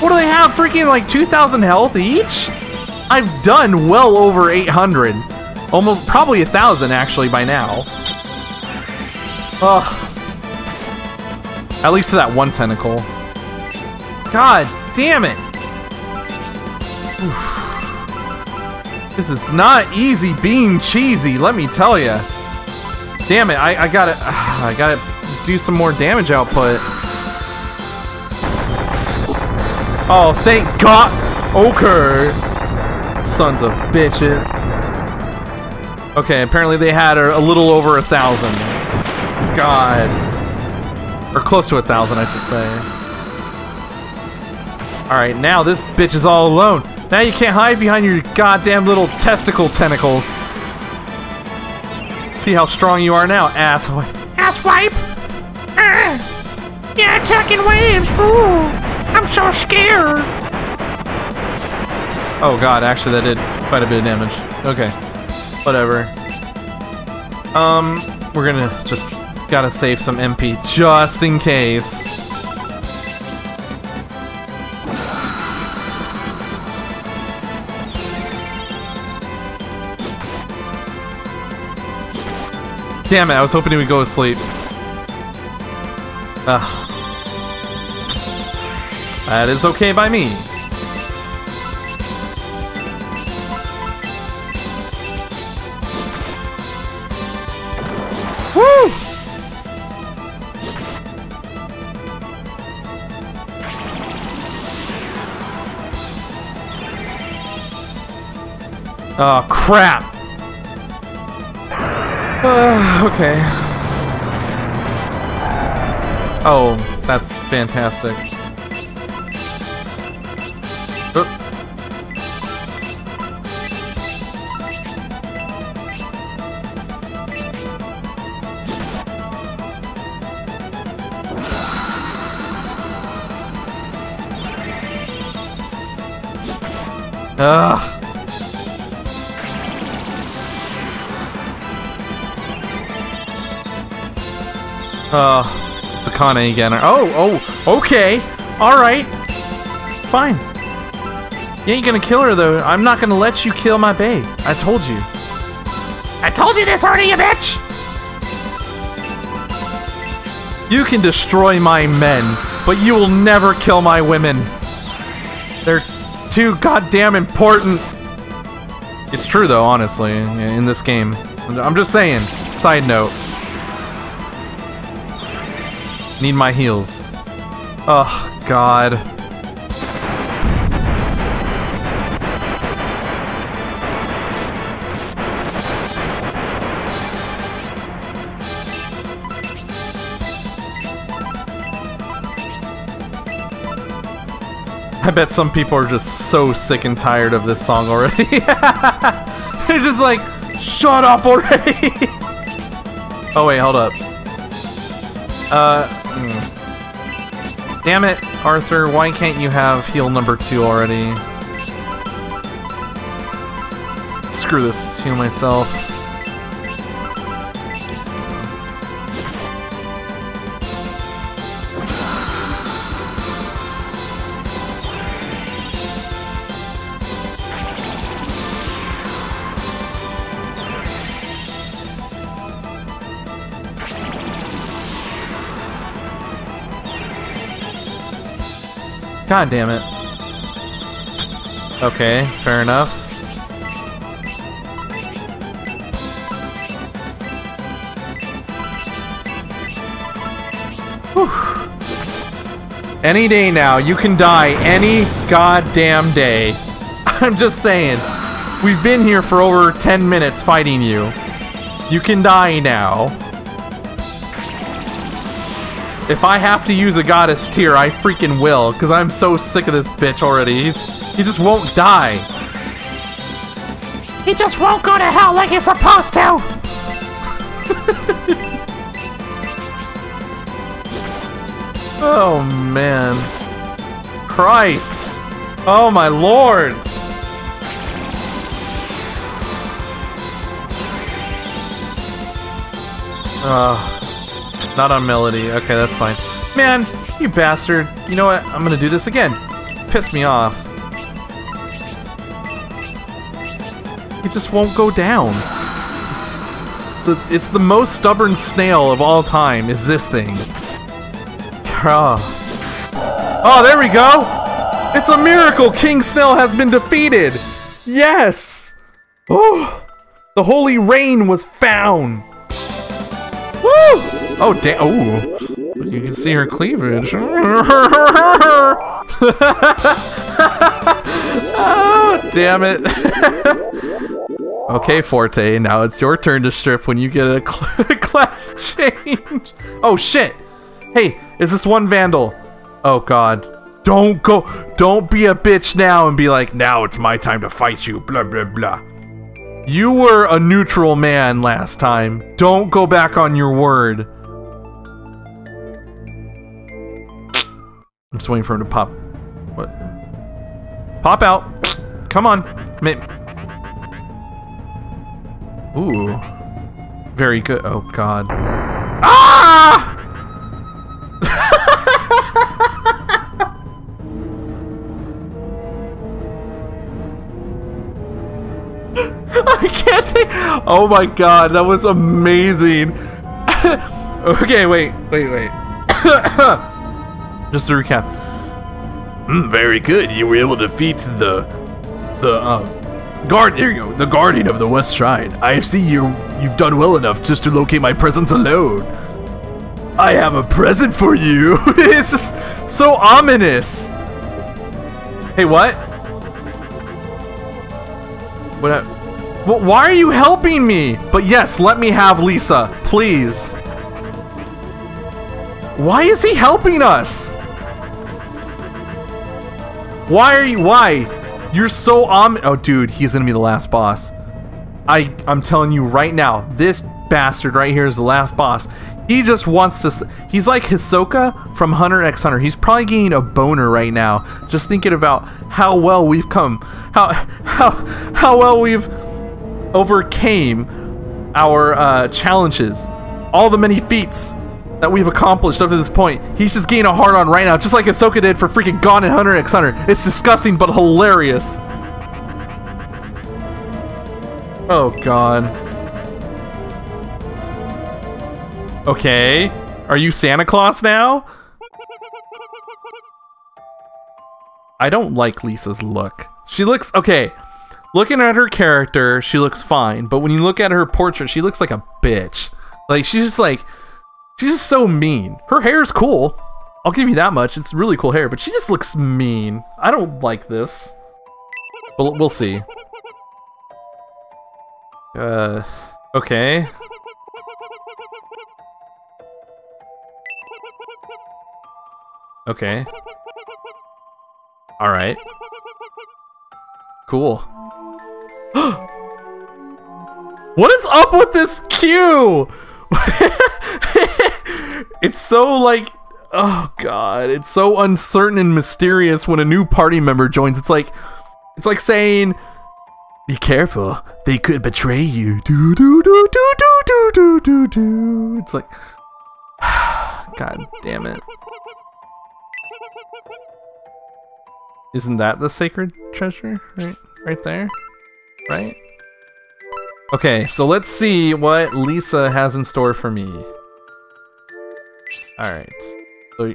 What do they have? Freaking like 2,000 health each? I've done well over 800. Almost, probably a thousand actually by now. Ugh. At least to that one tentacle. God damn it. Oof. This is not easy being cheesy, let me tell you. Damn it, I, I gotta, uh, I gotta do some more damage output. Oh, thank God. Okay. Sons of bitches. Okay, apparently they had a, a little over a thousand. God. Or close to a thousand, I should say. Alright, now this bitch is all alone. Now you can't hide behind your goddamn little testicle tentacles. See how strong you are now, asshole. Asswipe! Uh, yeah, attacking waves! Ooh, I'm so scared! Oh god, actually that did quite a bit of damage. Okay. Whatever. Um, we're gonna just gotta save some MP just in case. Damn it, I was hoping he would go to sleep. Ugh. That is okay by me. Woo! Oh, crap! Uh, okay. Oh, that's fantastic. Uh. Ugh. Akane again. Oh, oh, okay. Alright. Fine. You ain't gonna kill her, though. I'm not gonna let you kill my bae. I told you. I told you this already, you bitch! You can destroy my men, but you will never kill my women. They're too goddamn important. It's true, though, honestly, in this game. I'm just saying. Side note. Need my heals. Oh, God. I bet some people are just so sick and tired of this song already. They're just like, shut up already! oh wait, hold up. Uh, Damn it, Arthur, why can't you have heal number two already? Screw this, heal myself. God damn it. Okay, fair enough. Whew. Any day now, you can die any goddamn day. I'm just saying. We've been here for over 10 minutes fighting you. You can die now. If I have to use a Goddess Tear, I freaking will, because I'm so sick of this bitch already. He's, he just won't die. He just won't go to hell like he's supposed to. Oh man. Christ. Oh my lord. Uh, not on melody. Okay, that's fine. Man, you bastard. You know what? I'm gonna do this again. Piss me off. It just won't go down. It's, the, it's the most stubborn snail of all time, is this thing. Oh. oh, there we go! It's a miracle! King Snail has been defeated! Yes! Oh! The holy rain was found! Woo! Oh, damn. Oh. You can see her cleavage. oh, damn it. okay, Forte, now it's your turn to strip when you get a cl class change. Oh, shit! Hey, is this one vandal? Oh god. Don't go don't be a bitch now and be like, now it's my time to fight you, blah blah blah. You were a neutral man last time. Don't go back on your word. I'm just waiting for him to pop. What? Pop out. Come on. Ooh. Very good. Oh god. Ah! I can't take. Oh my god, that was amazing. okay, wait, wait, wait. Just to recap. Mm, very good. You were able to defeat the the uh, guard. There you go. The guardian of the West Shrine. I see you. You've done well enough just to locate my presence alone. I have a present for you. it's just so ominous. Hey, what? What? Well, why are you helping me? But yes, let me have Lisa, please. Why is he helping us? Why are you? Why? You're so om. Oh, dude, he's gonna be the last boss. I I'm telling you right now, this bastard right here is the last boss. He just wants to. He's like Hisoka from Hunter x Hunter. He's probably getting a boner right now, just thinking about how well we've come, how how how well we've overcame our uh, challenges, all the many feats that we've accomplished up to this point. He's just getting a hard on right now, just like Hisoka did for freaking Gon and Hunter x Hunter. It's disgusting but hilarious. Oh god. Okay. Are you Santa Claus now? I don't like Lisa's look. She looks... Okay. Looking at her character, she looks fine. But when you look at her portrait, she looks like a bitch. Like, she's just like... She's just so mean. Her hair's cool. I'll give you that much. It's really cool hair. But she just looks mean. I don't like this. But we'll see. Uh... Okay. Okay. Alright. Cool. what is up with this queue? it's so like oh god, it's so uncertain and mysterious when a new party member joins. It's like it's like saying Be careful, they could betray you. do do do do do do do do do. It's like God damn it. Isn't that the sacred treasure? Right right there? Right? Okay, so let's see what Lisa has in store for me. Alright. So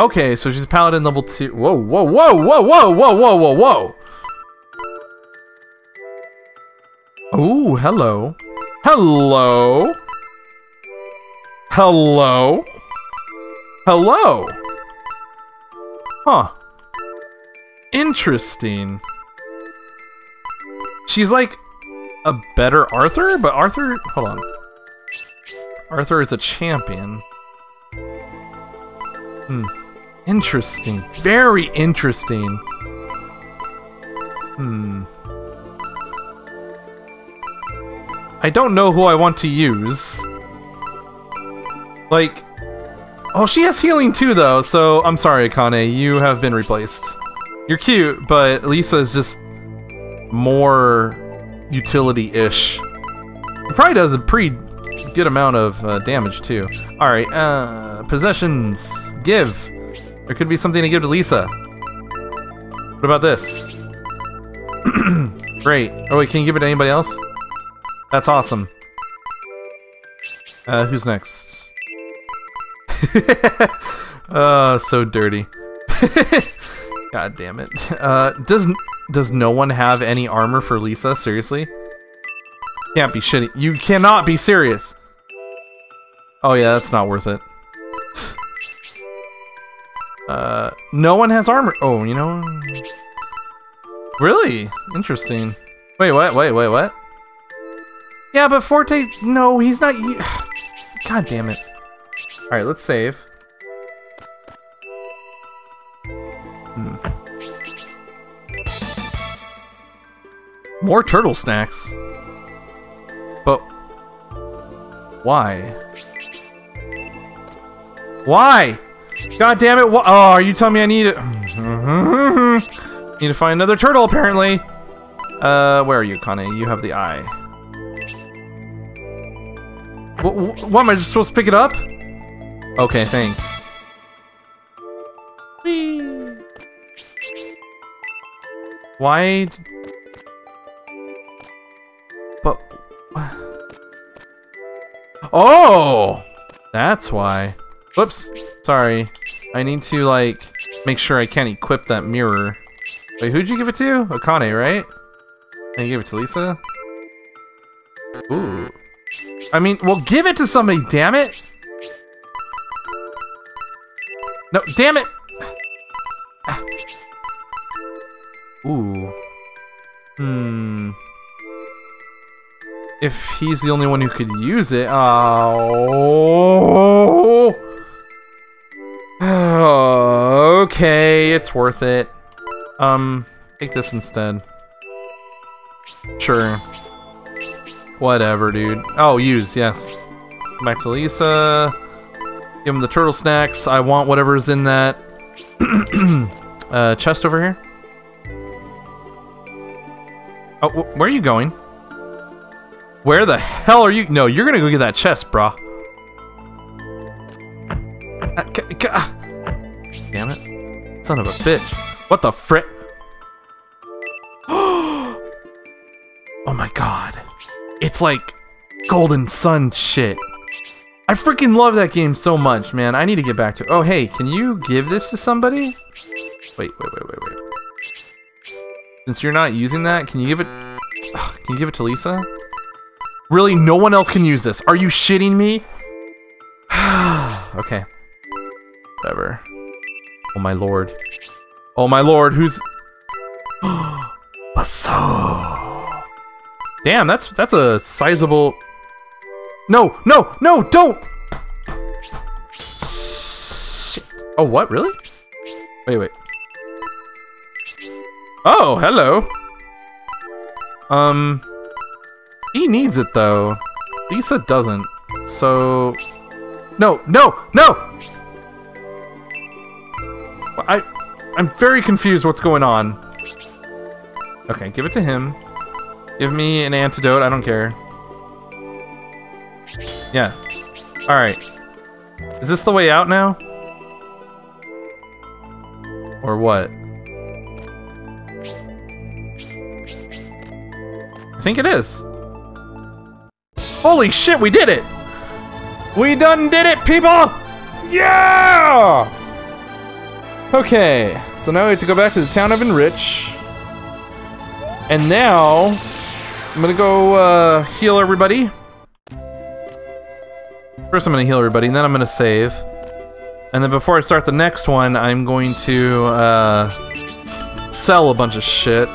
Okay, so she's a paladin level two. Whoa, whoa, whoa, whoa, whoa, whoa, whoa, whoa, whoa. Oh, hello. Hello. Hello. Hello. Huh. Interesting. She's like a better Arthur, but Arthur, hold on. Arthur is a champion. Hmm. Interesting. Very interesting. Hmm. I don't know who I want to use. Like, oh, she has healing too, though. So I'm sorry, Akane, you have been replaced. You're cute, but Lisa is just more utility-ish. It probably does a pretty good amount of uh, damage too. All right, uh, possessions. Give. There could be something to give to Lisa. What about this? Great. Oh wait, can you give it to anybody else? That's awesome. Uh, who's next? uh, so dirty. God damn it. Uh, does does no one have any armor for Lisa? Seriously? Can't be shitty. You cannot be serious. Oh yeah, that's not worth it. Uh, no one has armor. Oh, you know. Really? Interesting. Wait, what? Wait, wait, what? Yeah, but Forte, no, he's not. God damn it. All right, let's save. Hmm. More turtle snacks. But why? Why? God damn it! Wh oh, are you telling me I need it? need to find another turtle, apparently. Uh, where are you, Kane? You have the eye. What, what, am I just supposed to pick it up? Okay, thanks. Whee. Why? But... Oh! That's why. Whoops. Sorry. I need to, like, make sure I can't equip that mirror. Wait, who'd you give it to? Akane, right? And you gave it to Lisa? Ooh. I mean, well, give it to somebody, damn it! No, damn it! Ooh. Hmm. If he's the only one who could use it, oh. okay, it's worth it. Um, take this instead. Sure. Whatever, dude. Oh, use, yes. Back to Lisa. Give him the turtle snacks. I want whatever's in that uh, chest over here. Oh, where are you going? Where the hell are you? No, you're gonna go get that chest, brah. Ah, Damn it. Son of a bitch. What the frick? oh my god. It's like Golden Sun shit. I freaking love that game so much, man. I need to get back to it. Oh, hey, can you give this to somebody? Wait, wait, wait, wait, wait. Since you're not using that, can you give it... Ugh, can you give it to Lisa? Really? No one else can use this? Are you shitting me? okay. Whatever. Oh my lord. Oh my lord, who's... Basso. Damn, that's that's a sizable... No, no, no, don't! Shit. Oh, what, really? Wait, wait. Oh, hello. Um, he needs it though. Lisa doesn't. So, no, no, no! I, I'm very confused what's going on. Okay, give it to him. Give me an antidote, I don't care. Yes. Alright. Is this the way out now? Or what? I think it is. Holy shit, we did it! We done did it, people! Yeah! Okay, so now we have to go back to the town of Enrich. And now, I'm gonna go uh, heal everybody. First I'm gonna heal everybody, and then I'm gonna save. And then before I start the next one, I'm going to uh, sell a bunch of shit.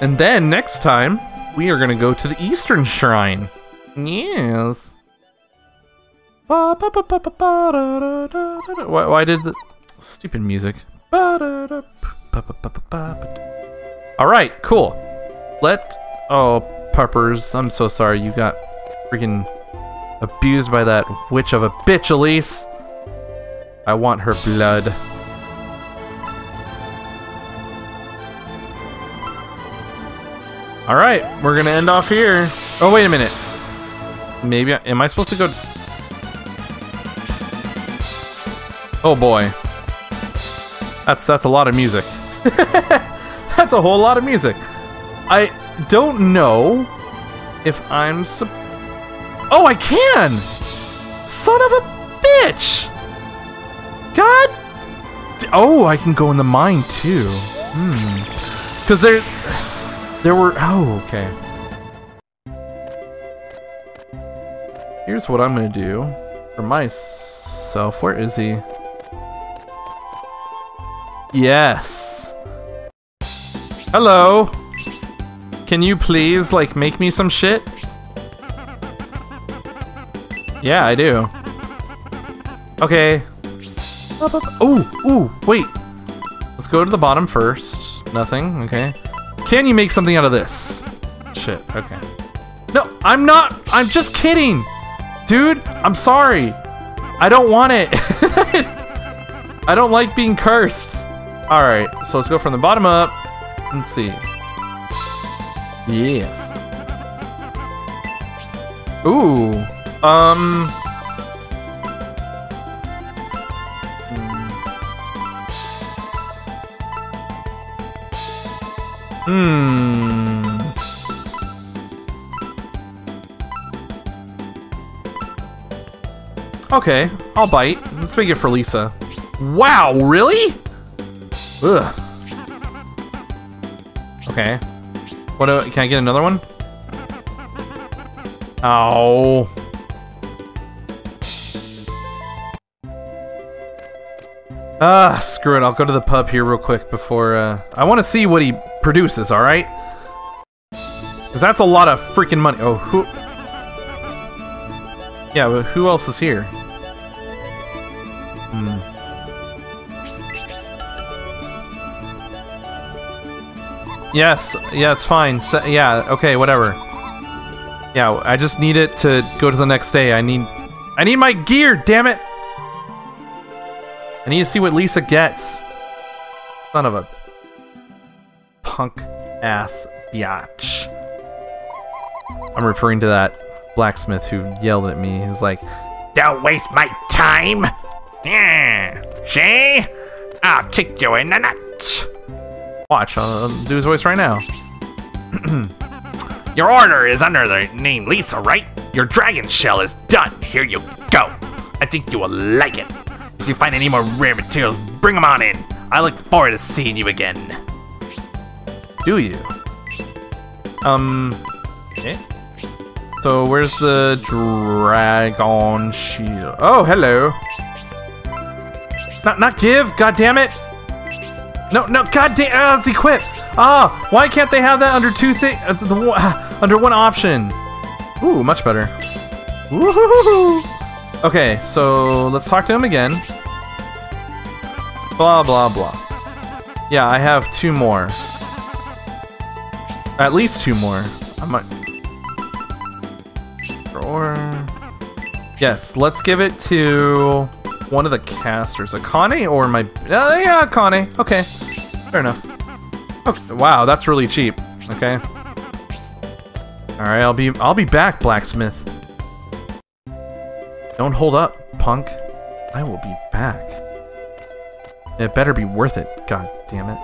And then next time, we are gonna go to the Eastern Shrine. Yes. Why, why did the stupid music? All right, cool. Let oh Peppers, I'm so sorry you got freaking abused by that witch of a bitch, Elise. I want her blood. All right, we're gonna end off here. Oh, wait a minute. Maybe, I, am I supposed to go? Oh boy. That's, that's a lot of music. that's a whole lot of music. I don't know if I'm sup- Oh, I can! Son of a bitch! God! Oh, I can go in the mine too. Hmm. Because there... There were... Oh, okay. Here's what I'm gonna do for myself. Where is he? Yes. Hello. Can you please, like, make me some shit? Yeah, I do. Okay. Oh, ooh, wait. Let's go to the bottom first. Nothing, okay. Can you make something out of this? Shit, okay. No, I'm not. I'm just kidding. Dude, I'm sorry. I don't want it. I don't like being cursed. All right, so let's go from the bottom up and see. Yes. Ooh. Um. Hmm. Okay, I'll bite. Let's make it for Lisa. Wow, really? Ugh. Okay. What do, can I get another one? Oh. Ah, screw it. I'll go to the pub here real quick before, uh... I want to see what he produces, alright? Because that's a lot of freaking money. Oh, who... Yeah, but who else is here? Hmm. Yes, yeah, it's fine. So, yeah, okay, whatever. Yeah, I just need it to go to the next day. I need... I need my gear, damn it! I need to see what Lisa gets. Son of a... Punk-ass biatch. I'm referring to that blacksmith who yelled at me. He's like, Don't waste my time! Yeah, see? I'll kick you in the nuts! Watch, I'll do his voice right now. Your order is under the name Lisa, right? Your dragon shell is done. Here you go. I think you will like it. If you find any more rare materials, bring them on in. I look forward to seeing you again. Do you? Um. Okay. So where's the dragon shield? Oh, hello. Not, not give. God damn it. No, no. God damn. Uh, it's equip. Ah, why can't they have that under two thing? Uh, uh, under one option. Ooh, much better. Woohoo! Okay, so let's talk to him again. Blah blah blah. Yeah, I have two more. At least two more. I might. Or Yes, let's give it to one of the casters. Akane or my... Uh, yeah, Akane. Okay, fair enough. Okay. Wow, that's really cheap. Okay. All right, I'll be I'll be back, blacksmith. Don't hold up, punk. I will be back. It better be worth it. God damn it.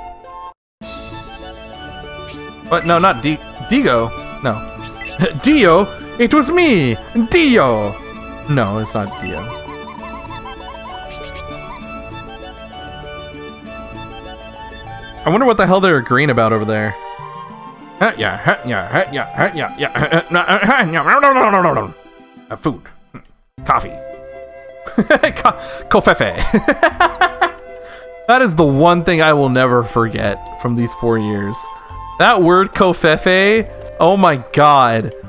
But no, not D Digo. No. Dio. It was me, Dio. No, it's not Dio. I wonder what the hell they're agreeing about over there. Uh, food, Hmm. coffee, Co- covfefe. that is the one thing I will never forget from these four years. That word covfefe. Oh my god.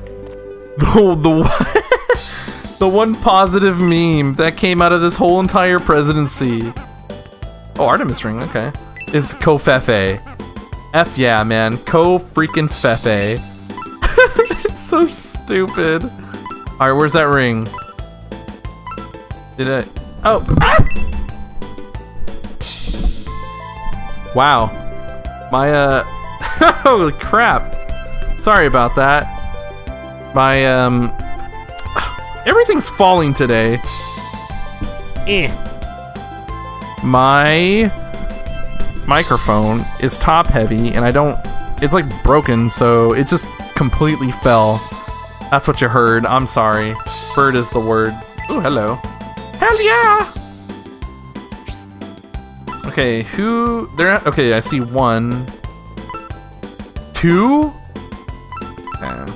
The the the one positive meme that came out of this whole entire presidency. Oh, Artemis ring. Okay, is covfefe. F yeah, man. Co freaking Fefe. It's so stupid. Alright, where's that ring? Did it? Oh! Ah! Wow. My, uh. Holy crap. Sorry about that. My, um. Everything's falling today. Eh. my microphone is top heavy and I don't it's like broken so it just completely fell. That's what you heard. I'm sorry. Bird is the word. Ooh, hello. Hell yeah. Okay, who there okay, I see one. Two? Okay.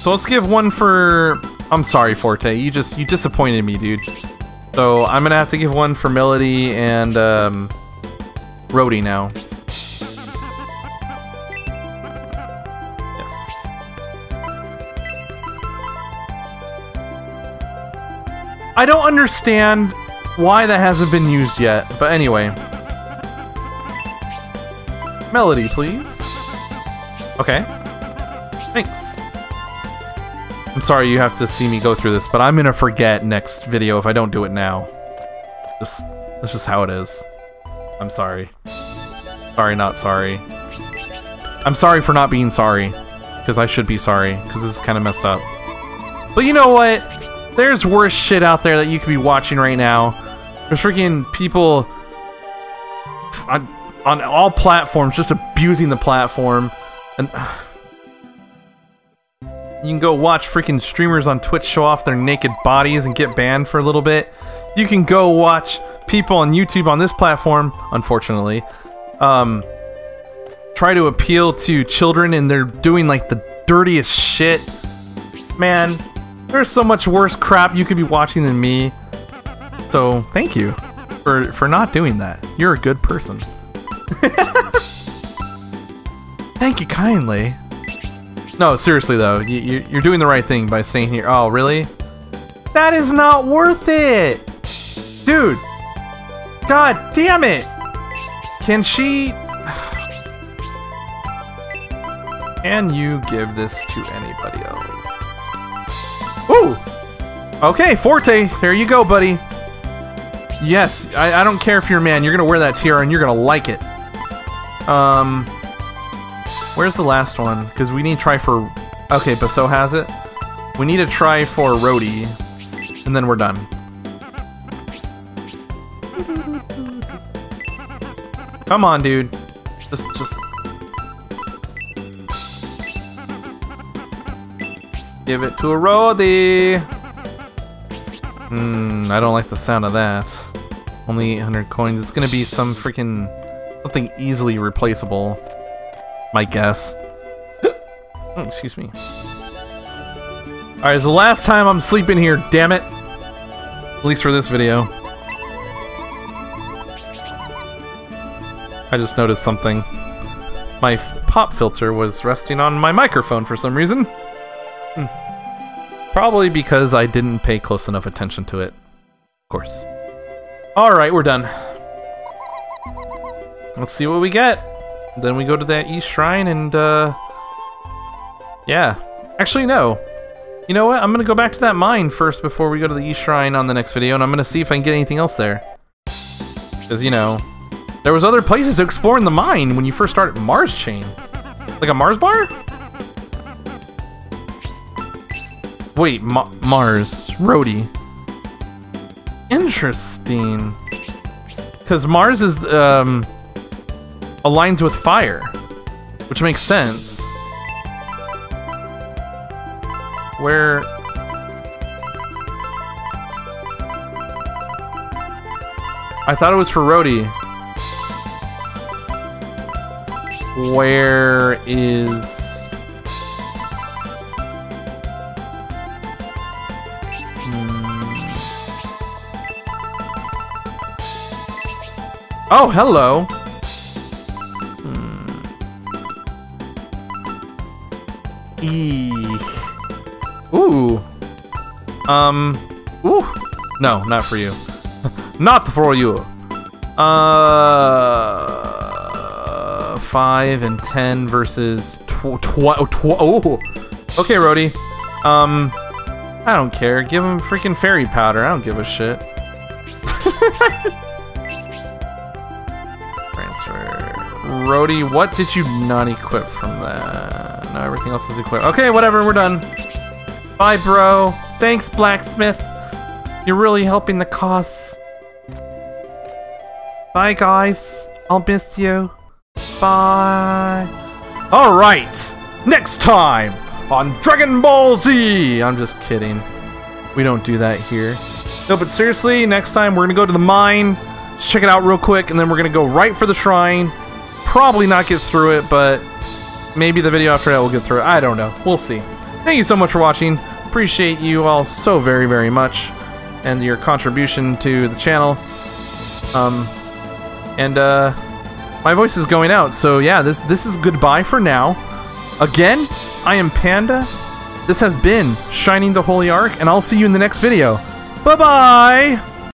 So let's give one for I'm sorry, Forte. You just you disappointed me, dude. So I'm gonna have to give one for Melody and um, Rodi now. Yes. I don't understand why that hasn't been used yet, but anyway. Melody, please. Okay. Thanks. I'm sorry you have to see me go through this, but I'm gonna forget next video if I don't do it now. Just, that's just how it is. I'm sorry. Sorry, not sorry. I'm sorry for not being sorry, because I should be sorry, because this is kind of messed up. But you know what? There's worse shit out there that you could be watching right now. There's freaking people on, on all platforms just abusing the platform, and. You can go watch freaking streamers on Twitch show off their naked bodies and get banned for a little bit. You can go watch people on YouTube on this platform, unfortunately, um, try to appeal to children and they're doing like the dirtiest shit. Man, there's so much worse crap you could be watching than me. So, thank you for for not doing that. You're a good person. thank you kindly. No, seriously though, you, you, you're doing the right thing by staying here. Oh, really? That is not worth it, dude. God damn it! Can she? Can you give this to anybody else? Ooh. Okay, Forte. There you go, buddy. Yes, I, I don't care if you're a man. You're gonna wear that tiara and you're gonna like it. Um. Where's the last one? Because we need to try for... Okay, Basso has it. We need to try for Rodi. And then we're done. Come on, dude. Just, just... Give it to a Rodi! Hmm, I don't like the sound of that. Only 800 coins. It's gonna be some freaking... Something easily replaceable my guess. Oh, excuse me. Alright, it's the last time I'm sleeping here, damn it. At least for this video. I just noticed something. My pop filter was resting on my microphone for some reason. Hmm. Probably because I didn't pay close enough attention to it. Of course. Alright, we're done. Let's see what we get. Then we go to that East Shrine and, uh... Yeah. Actually, no. You know what? I'm gonna go back to that mine first before we go to the East Shrine on the next video, and I'm gonna see if I can get anything else there. Because, you know, there was other places to explore in the mine when you first started Mars Chain. Like a Mars bar? Wait, Ma Mars. Rodi. Interesting. Because Mars is, um, aligns with fire. Which makes sense. Where... I thought it was for Rodi. Where is... Hmm. Oh, hello. Hmm. Ooh. Um. Ooh. No, not for you. not for you. Uh. Five and ten versus tw tw oh, tw oh. Okay, Rodi. Um. I don't care. Give him freaking fairy powder. I don't give a shit. Transfer. Rodi, what did you not equip from that? No, everything else is equipped. Okay, whatever. We're done. Bye, bro. Thanks, blacksmith. You're really helping the cause. Bye, guys. I'll miss you. Bye. All right. Next time on Dragon Ball Z. I'm just kidding. We don't do that here. No, but seriously, next time we're gonna go to the mine. Check it out real quick, and then we're gonna go right for the shrine. Probably not get through it, but maybe the video after that will get through it. I don't know. We'll see. Thank you so much for watching. Appreciate you all so very, very much, and your contribution to the channel. Um, and uh, my voice is going out, so yeah, this this is goodbye for now. Again, I am Panda. This has been Shining the Holy Ark, and I'll see you in the next video. Bye-bye!